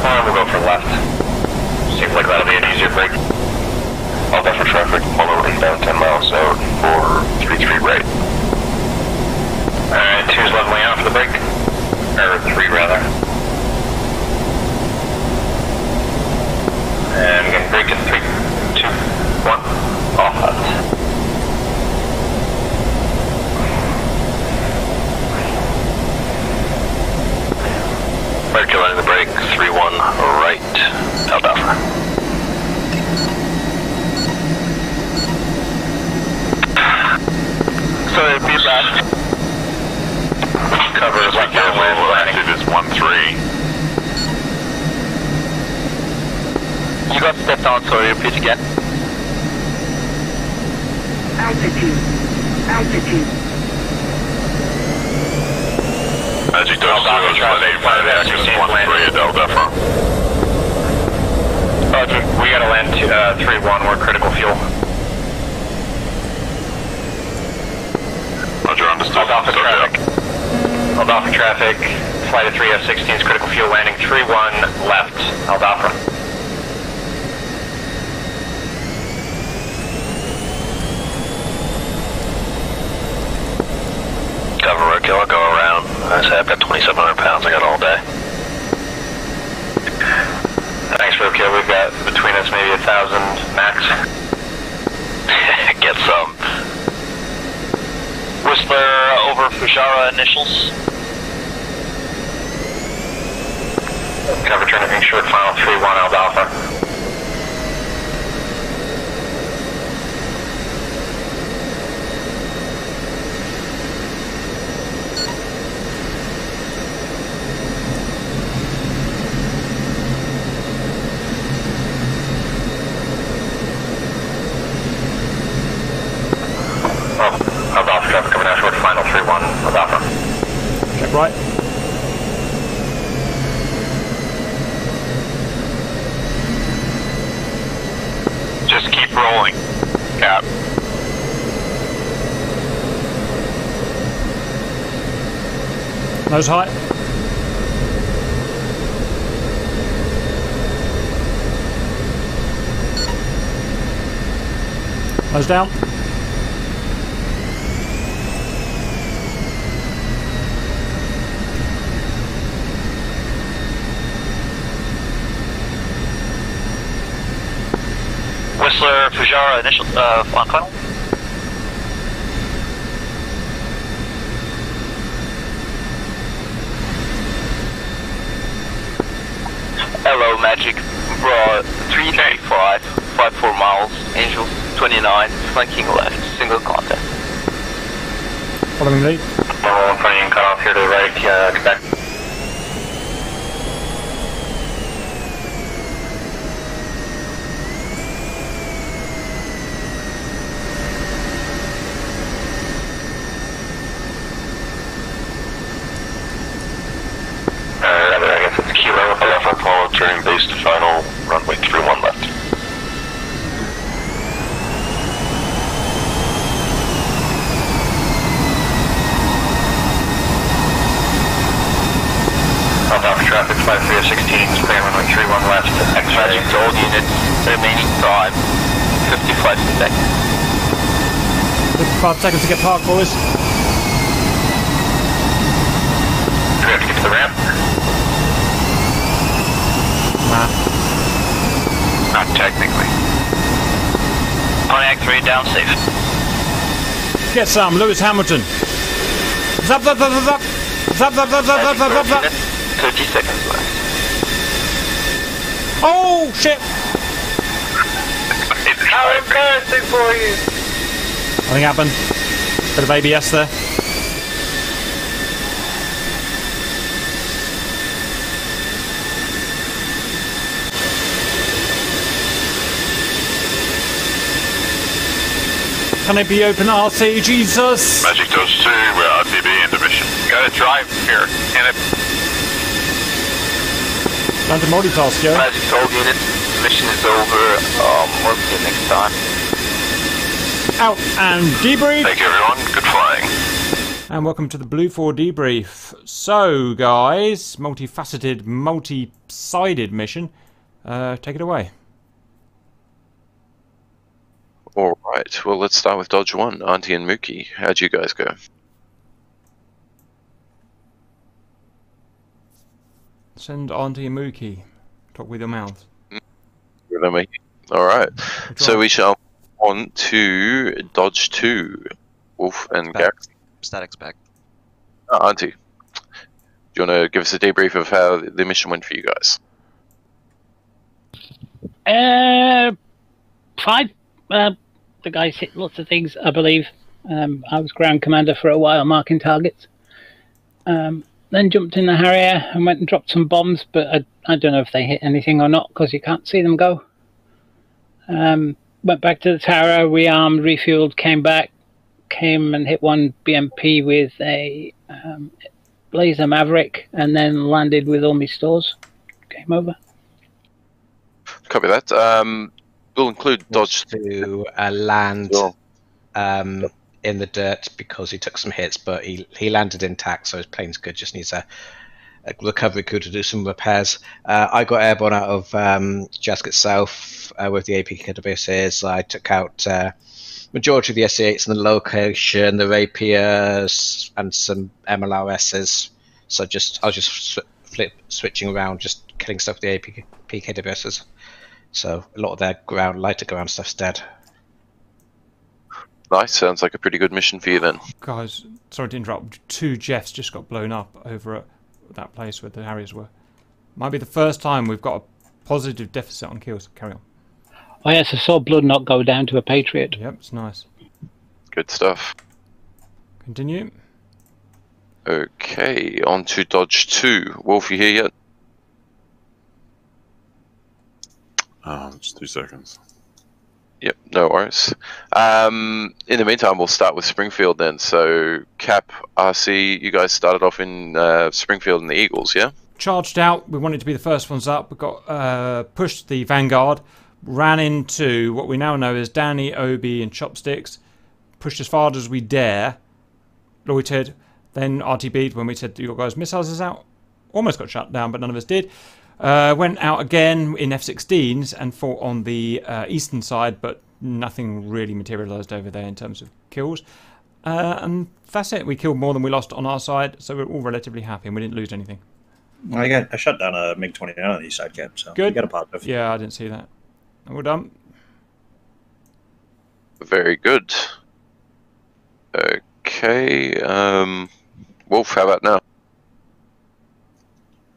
And we'll go for left. Seems like that'll be an easier break. I'll go for traffic, follow inbound 10 miles out for 3-3 right. Alright, two's leveling out for the break. Or three rather. And we're gonna break in three, two, one. Off hut. Mercury the break, 3-1 right, Al Dhafra. Sorry, repeat that. Cover is like Weekend downwind level landing. active is 1-3. You got stepped on, sorry, repeat again. Altitude. Altitude. Magic Dose 2, I was running 5 access 1-3 at Al Dhafra. Roger, we gotta land uh, 3-1, we're critical fuel. Roger, understood. Al Dhafra So, traffic. Al Dhafra traffic, flight of 3 F-16s, critical fuel landing 3-1 left, Al Dhafra. Cover Roadkill, I'll go around. I say I've got 2,700 pounds, I got all day. Thanks, Roadkill, we've got between us maybe a thousand max. Get some. Whistler over Fujairah initials. Cover turning short final 3-1 Al Dhafra. Oh, Al Dhafra traffic coming out short final 3-1 Al Dhafra. Check right. Just keep rolling. Cap. Nose high. Nose down. Whistler Fujairah initial uh, on final. Hello, Magic. Raw 395, 54 miles, Angel 29, flanking left, single contact. Following lead. Number one front, cut off here to the right, uh, Quebec. Uh, rather, I guess it's Kilo. Alpha Apollo, turning base to final, runway 31 left. Alpha traffic, flight 316, spray runway 31 left, X-ray. Magic to all units, remaining time 55 seconds. 55 seconds to get parked, boys. Do we have to get to the ramp? Nah. Not technically. Pontiac 3 down safe. Get some, Lewis Hamilton. Zap, zap, zap, zap, zap. Zap, zap, zap, zap, zap, zap, zap, zap. 30 seconds left. Oh, shit. How embarrassing for you! Nothing happened. Bit of ABS there. Can it be open RC, Jesus? Magic Dose 2, we're RTB into mission. Gotta drive here. Can it Time to multitask, Joe. Magic to unit, mission is over. Um, we'll see you next time. Out and debrief. Thank you, everyone. Good flying. And welcome to the Blufor debrief. So, guys, multifaceted, multi sided mission. Uh, take it away. All right. Well, let's start with Dodge One. Auntie and Mookie, how'd you guys go? Send Auntie Mookie. Talk with your mouth. Me. All right. So we shall on to Dodge Two. Wolf and Back. Gary. Statics back. Uh, Auntie, do you want to give us a debrief of how the mission went for you guys? Uh, fine. Uh, the guys hit lots of things, I believe. Um, I was ground commander for a while, marking targets. Um, then jumped in the Harrier and went and dropped some bombs, but I, I don't know if they hit anything or not because you can't see them go. Um, went back to the tower, rearmed, refueled, came back, came and hit one BMP with a um, Blazer Maverick, and then landed with all my stores. Game over. Copy that. Um, we'll include Dodge to uh, land Sure. um, in the dirt because he took some hits, but he, he landed intact, so his plane's good. Just needs a, a recovery crew to do some repairs. Uh, I got airborne out of um, Jask itself uh, with the AP databases. I took out uh, majority of the SA-8s in the location, the rapiers, and some MLRSs. So just I was just sw- flip switching around, just killing stuff with the AP PKWSs. So a lot of their ground, lighter ground stuff's dead. Nice. Sounds like a pretty good mission for you then. Guys, sorry to interrupt. Two Jeffs just got blown up over at that place where the Harriers were. Might be the first time we've got a positive deficit on kills. Carry on. Oh yes, I saw Blood not go down to a Patriot. Yep, it's nice. Good stuff. Continue. Okay, on to Dodge 2. Wolf, you here yet? Um, just two seconds. Yep, no worries. Um, in the meantime, we'll start with Springfield then. So, Cap, RC, you guys started off in uh, Springfield and the Eagles, yeah? Charged out. We wanted to be the first ones up. We got uh, pushed the Vanguard. Ran into what we now know as Danny, Obi, and Chopsticks. Pushed as far as we dare. Loitered. Then RTB'd when we said your guys' missiles is out. Almost got shut down, but none of us did. Uh, went out again in F-16s and fought on the uh, eastern side, but nothing really materialised over there in terms of kills. Uh, and that's it. We killed more than we lost on our side, so we're all relatively happy and we didn't lose anything. I got I shut down a MiG twenty nine on the east side cap, so Good. you got a positive. Yeah, I didn't see that. All done. Very good. Okay, um, Wolf, how about now?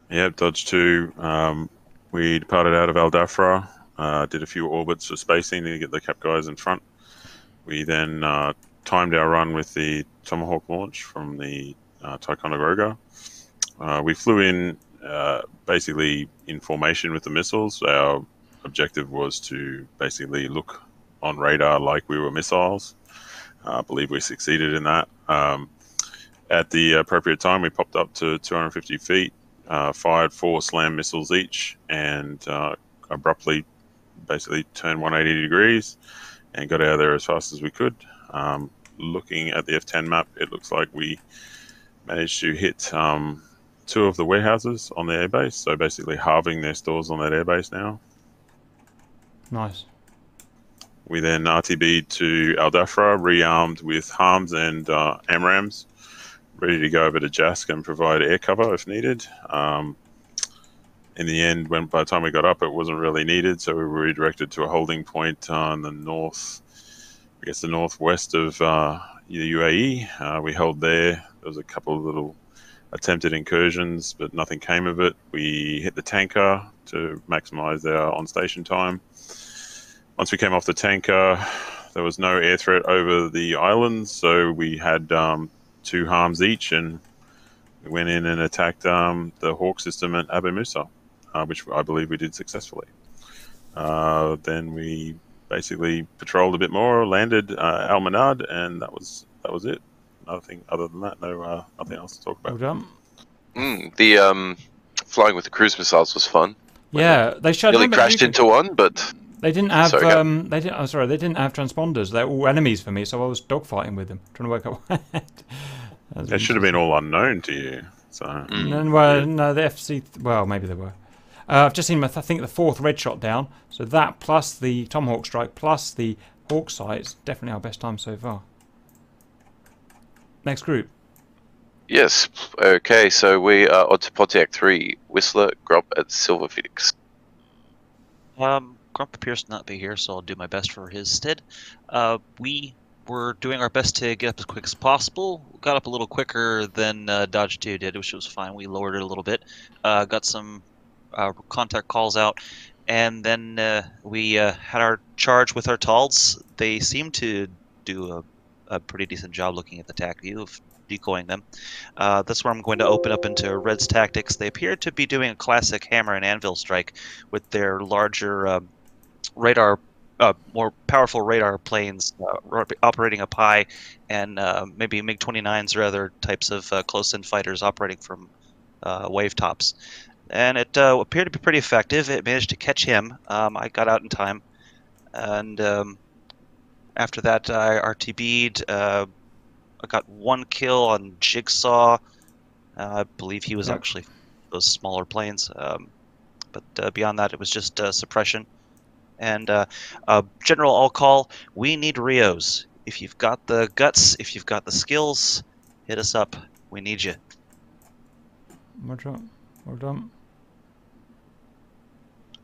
Yep, Dodge 2. Um, we departed out of Al Dhafra, uh, did a few orbits for spacing to get the cap guys in front. We then uh, timed our run with the Tomahawk launch from the uh, Ticonderoga. Uh, we flew in uh, basically in formation with the missiles. Our objective was to basically look on radar like we were missiles. Uh, I believe we succeeded in that. Um, at the appropriate time, we popped up to 250 feet, uh, fired four slam missiles each, and uh, abruptly basically turned 180 degrees and got out of there as fast as we could. Um, looking at the F10 map, it looks like we managed to hit um, two of the warehouses on the airbase, so basically halving their stores on that airbase now. Nice. We then RTB'd to Al Dhafra, rearmed with harms and uh, AMRAAMs, ready to go over to Jask and provide air cover if needed. Um, in the end, when by the time we got up, it wasn't really needed, so we were redirected to a holding point on the north, I guess the northwest of uh, the UAE. Uh, we held there. There was a couple of little attempted incursions, but nothing came of it. We hit the tanker to maximize our on-station time. Once we came off the tanker, there was no air threat over the islands, so we had um, two harms each, and went in and attacked um, the Hawk system at Abu Musa, uh, which I believe we did successfully. Uh, then we basically patrolled a bit more, landed uh, Al Minhad, and that was that was it. Nothing other than that. No, uh, nothing else to talk about. Well done. Mm, the um, flying with the cruise missiles was fun. Yeah, they showed. Nearly crashed you- into one, but They didn't have. Sorry, um, they didn't. I'm sorry. They didn't have transponders. They're all enemies for me, so I was dogfighting with them, trying to work out. That's That should have been all unknown to you. So No, well, no, the FC. Well, maybe they were. Uh, I've just seen, I think, the fourth red shot down. So that plus the Tomahawk strike plus the Hawk sight is definitely our best time so far. Next group. yes. Okay, so we are on to Pontiac 3, Whistler, Grump, and Silver Phoenix. Um, Grump appears to not be here, so I'll do my best for his stead. Uh, we were doing our best to get up as quick as possible. Got up a little quicker than uh, Dodge 2 did, which was fine. We lowered it a little bit. Uh, got some uh, contact calls out, and then uh, we uh, had our charge with our TALDs. They seemed to do a, a pretty decent job looking at the Tacview of decoying them. Uh, that's where I'm going to open up into Red's tactics. They appear to be doing a classic hammer and anvil strike with their larger um, radar uh, more powerful radar planes uh, operating up high, and uh, maybe MiG 29s or other types of uh, close-in fighters operating from uh, wave tops. And it uh, appeared to be pretty effective. It managed to catch him. Um, I got out in time, and um, after that, I RTB'd. Uh, I got one kill on Jigsaw. I believe he was Yep. actually those smaller planes. Um, but uh, beyond that, it was just uh, suppression. And uh, uh, general all call. We need RIOs. If you've got the guts, if you've got the skills, hit us up. We need you. Well done. Well done.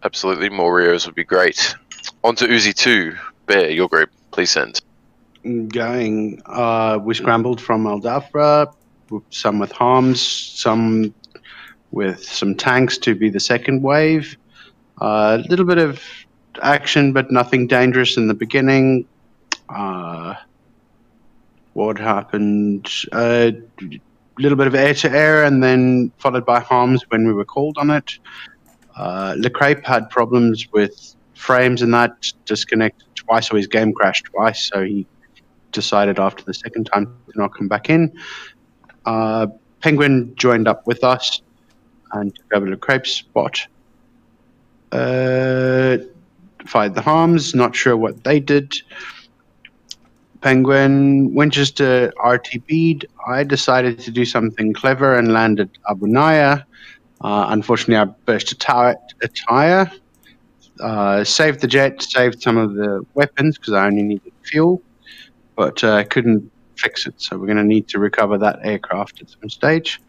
Absolutely, more RIOs would be great. On to Uzi 2. Bear, your group, please send. Going, uh, we scrambled from Al Dhafra, some with harms, some with some tanks to be the second wave. A little bit of action, but nothing dangerous in the beginning. Uh, what happened? A little bit of air to air, and then followed by harms when we were called on it. Uh, Le had problems with frames and that disconnected twice, or his game crashed twice, so he decided after the second time to not come back in. Uh, Penguin joined up with us and took over Le Crepe's spot. Uh, fired the harms, not sure what they did. Penguin, Winchester RTB'd. I decided to do something clever and landed Abu Nuayr. Uh, unfortunately, I burst a, a tire. Uh, saved the jet, saved some of the weapons because I only needed fuel, but uh, couldn't fix it. So we're going to need to recover that aircraft at some stage.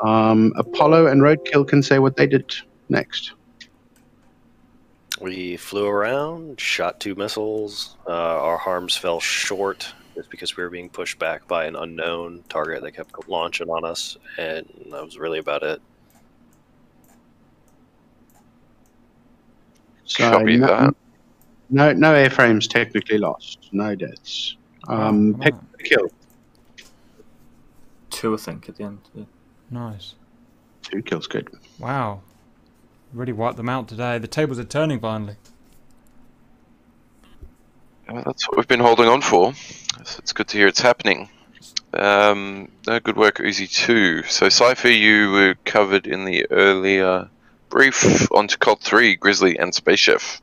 Um, Apollo and Roadkill can say what they did next. We flew around, shot two missiles. Uh, our harms fell short just because we were being pushed back by an unknown target that kept launching on us, and that was really about it. So Copy no, that. no, no airframes technically lost, no deaths. Um, pick the kill. Two, I think, at the end. Yeah. Nice. Two kills, good. Wow. Really wiped them out today. The tables are turning finally. Well, that's what we've been holding on for. So it's good to hear it's happening. Um, no, good work, Uzi 2. So, Cypher, you were covered in the earlier brief. On to Colt 3, Grizzly, and Space Chef.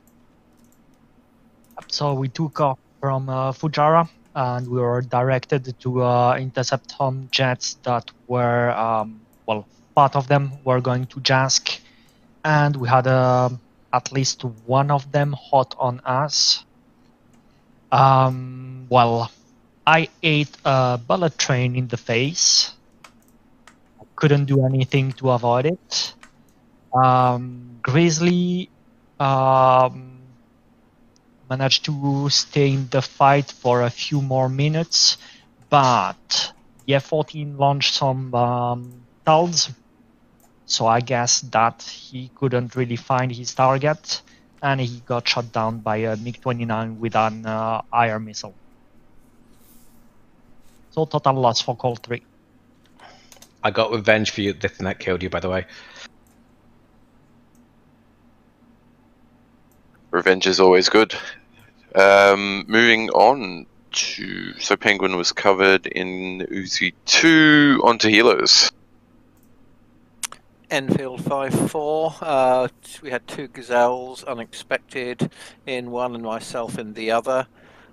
So we took off from uh, Fujairah and we were directed to uh, intercept some jets that were, um, well, part of them were going to Jask, and we had uh, at least one of them hot on us. Um, well, I ate a bullet train in the face. Couldn't do anything to avoid it. Um, Grizzly um, managed to stay in the fight for a few more minutes, but the F-14 launched some um, so I guess that he couldn't really find his target, and he got shot down by a MiG-29 with an uh, IR missile. So total loss for Colt 3. I got revenge for you. The thing that killed you, by the way. Revenge is always good. Um, moving on to. So, Penguin was covered in Uzi 2. On to Helos. Enfield 5-4. Uh, we had two gazelles, unexpected in one and myself in the other.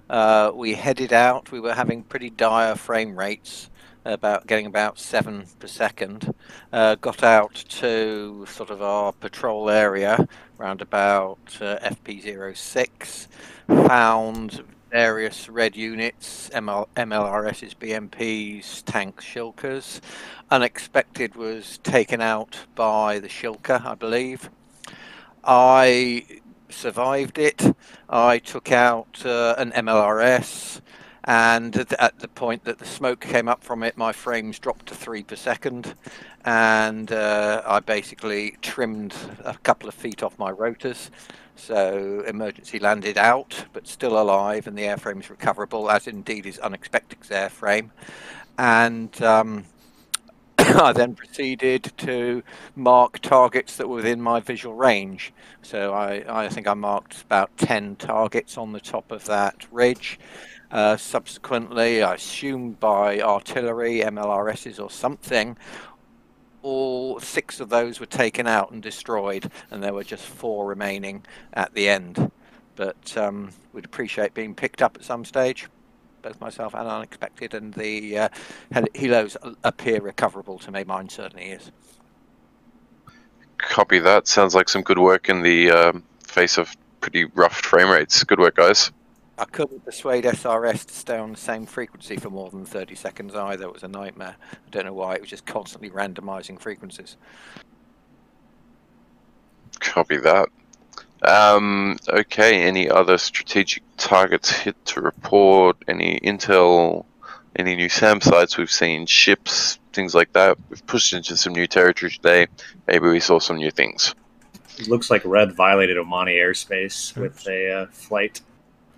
Uh, we headed out. We were having pretty dire frame rates, about getting about seven per second. Uh, got out to sort of our patrol area, round about uh, FP06. Found various red units, ML, MLRSs, BMPs, tanks, Shilkas. Unexpected was taken out by the Shilka, I believe. I survived it. I took out uh, an MLRS, and at the, point that the smoke came up from it, my frames dropped to three per second, and uh, I basically trimmed a couple of feet off my rotors. So emergency landed out, but still alive, and the airframe is recoverable, as indeed is Unexpected's airframe. And um, I then proceeded to mark targets that were within my visual range. So I, I think I marked about 10 targets on the top of that ridge. Uh, subsequently, I assumed by artillery, MLRSs or something, all six of those were taken out and destroyed, and there were just four remaining at the end. But um, we'd appreciate being picked up at some stage both myself and unexpected, and the uh, helos appear recoverable to me. Mine certainly is. Copy that. Sounds like some good work in the um, face of pretty rough frame rates. Good work, guys. I couldn't persuade SRS to stay on the same frequency for more than 30 seconds either. It was a nightmare. I don't know why. It was just constantly randomizing frequencies. Copy that. Um, okay, any other strategic targets hit to report? Any intel? Any new SAM sites we've seen? Ships, things like that. We've pushed into some new territory today. Maybe we saw some new things. It looks like Red violated Omani airspace with a uh, flight.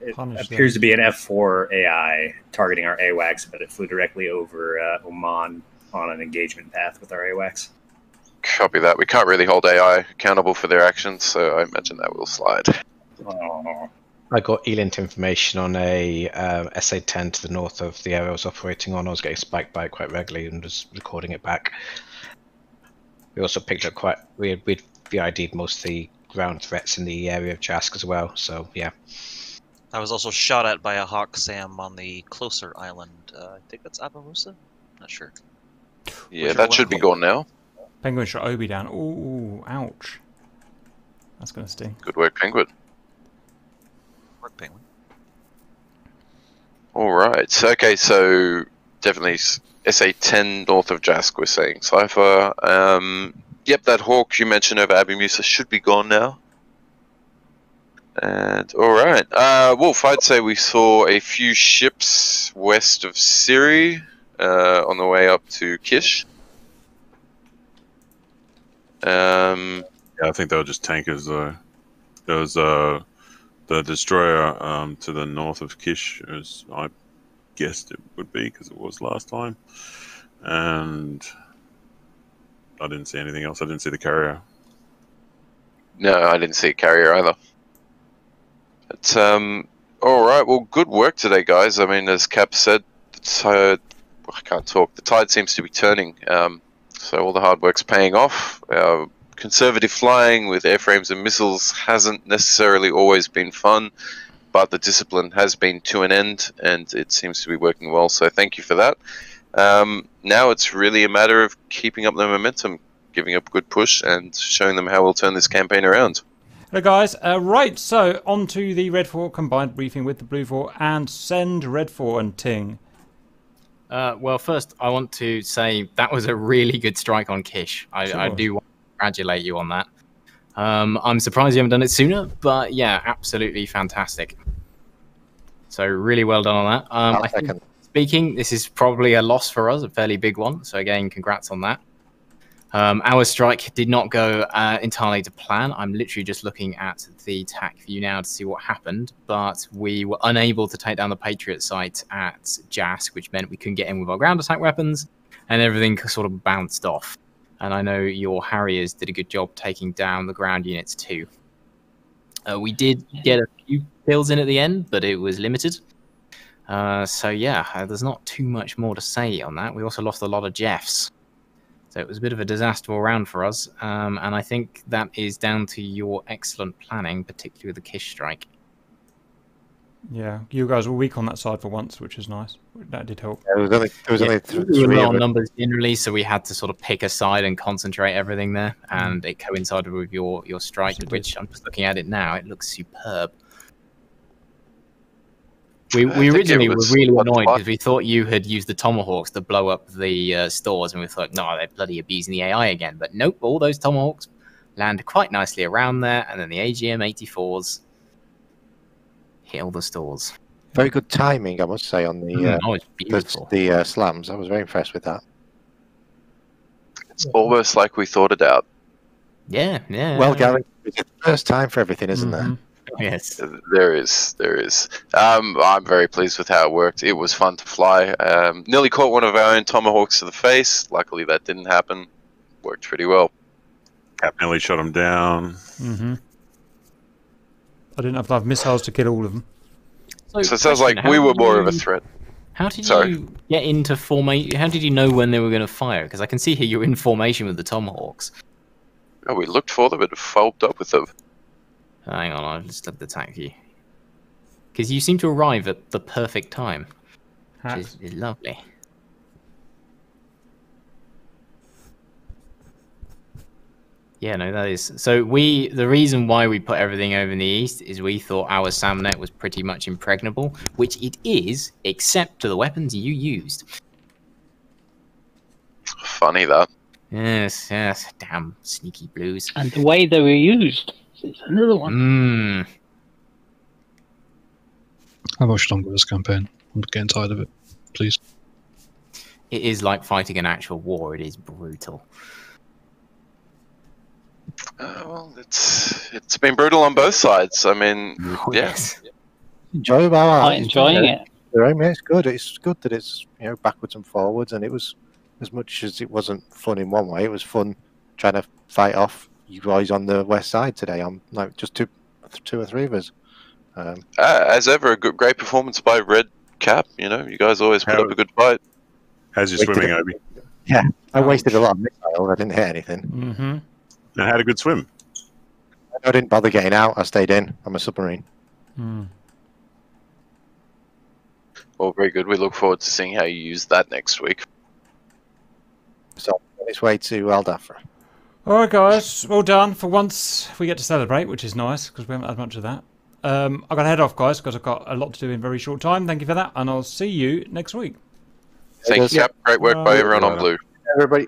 It Punish appears to be an F4 AI targeting our AWACS, but it flew directly over uh, Oman on an engagement path with our AWACS. Copy that. We can't really hold AI accountable for their actions, so I imagine that will slide. I got ELINT information on a uh, SA-10 to the north of the area I was operating on. I was getting spiked by it quite regularly and was recording it back. We also picked up quite we had we'd VID'd most of the ground threats in the area of Jask as well. So yeah, I was also shot at by a Hawk Sam on the closer island. Uh, I think that's Abu Musa? Not sure. Yeah, Whichever that should be them. gone now. Penguin shot Obi down. Ooh, ouch. That's gonna sting. Good work, Penguin. Work Penguin. All right. So, okay, so definitely s- SA10 north of Jask, we're saying. Cypher. Um, yep, that Hawk you mentioned over Abu Musa should be gone now. And all right, uh, Wolf. I'd say we saw a few ships west of Siri uh, on the way up to Kish. Um, Yeah, I think they were just tankers though. There was uh, the destroyer um, to the north of Kish, as I guessed it would be because it was last time, and I didn't see anything else. I didn't see the carrier. No, I didn't see a carrier either. Um, all right. Well, good work today, guys. I mean, as Cap said, uh, I can't talk. The tide seems to be turning. Um, so all the hard work's paying off. Uh, conservative flying with airframes and missiles hasn't necessarily always been fun, but the discipline has been to an end, and it seems to be working well. So thank you for that. Um, now it's really a matter of keeping up the momentum, giving up a good push, and showing them how we'll turn this campaign around. Hello, guys. Uh, right, so on to the Redfor combined briefing with the Blufor and send Redfor and Ting. Uh, well, first, I want to say that was a really good strike on Kish. I, Sure I do want to congratulate you on that. Um, I'm surprised you haven't done it sooner, but yeah, absolutely fantastic. So, really well done on that. Um, I'll think, speaking, this is probably a loss for us, a fairly big one. So, again, congrats on that. Um, our strike did not go uh, entirely to plan. I'm literally just looking at the Tacview now to see what happened, but we were unable to take down the Patriot site at Jask, which meant we couldn't get in with our ground attack weapons, and everything sort of bounced off. And I know your Harriers did a good job taking down the ground units too. Uh, we did get a few kills in at the end, but it was limited. Uh, so yeah, uh, there's not too much more to say on that. We also lost a lot of Jeffs. So it was a bit of a disaster all round for us, um, and I think that is down to your excellent planning, particularly with the Kish strike. Yeah, you guys were weak on that side for once, which is nice. That did help. There was only, there was Yeah, only th- we were three low of on numbers generally, so we had to sort of pick a side and concentrate everything there, and it coincided with your your strike, which I'm just looking at it now. It looks superb. We, we think it originally were really annoyed because we thought you had used the tomahawks to blow up the uh, stores, and we thought, no, they're bloody abusing the AI again. But nope, all those tomahawks land quite nicely around there, and then the AGM 84s hit all the stores. Very good timing, I must say, on the Mm, uh, the, beautiful. the uh, slams. I was very impressed with that. It's almost like we thought it out. Yeah, yeah. Well, Gary, it's the first time for everything, isn't there? Yes. There is, there is. Um, I'm very pleased with how it worked. It was fun to fly. Um, nearly caught one of our own tomahawks to the face. Luckily, that didn't happen. Worked pretty well. Cap nearly shot him down. hmm I didn't have enough missiles to kill all of them. So, it sounds like we were did more of a threat. How did Sorry. you get into formation? How did you know when they were going to fire? Because I can see here you're in formation with the Tomahawks. Oh, we looked for them and followed up with them. Oh, hang on, I'll just let the attack you. Because you seem to arrive at the perfect time, which is, is lovely. Yeah, no, that is. So we, the reason why we put everything over in the east is we thought our Samnet was pretty much impregnable, which it is, except to the weapons you used. Funny that. Yes, yes. Damn sneaky blues. And the way they were used is another one. Mm. How much longer this campaign? I'm getting tired of it. Please. It is like fighting an actual war. It is brutal. Uh, well, it's it's been brutal on both sides. I mean, yeah. enjoyable. I Quite enjoying it. I mean, it's good. It's good that it's you know backwards and forwards, and it was as much as it wasn't fun in one way. It was fun trying to fight off you guys on the west side today. I'm like just two, two or three of us. Um, Uh, as ever, a good, great performance by Red Cap. You know, you guys always put How- up a good fight. How's your Wait, swimming, did Obi? yeah, I wasted a lot of missiles. I didn't hit anything. Mm-hmm. And had a good swim. I didn't bother getting out. I stayed in. I'm a submarine. Well, very good. We look forward to seeing how you use that next week. So on its way to Al Dhafra. All right, guys. Well done. For once, we get to celebrate, which is nice because we haven't had much of that. Um, I've got to head off, guys, because I've got a lot to do in very short time. Thank you for that, and I'll see you next week. Thank you, Cap. Great work by everyone on Blue. Everybody.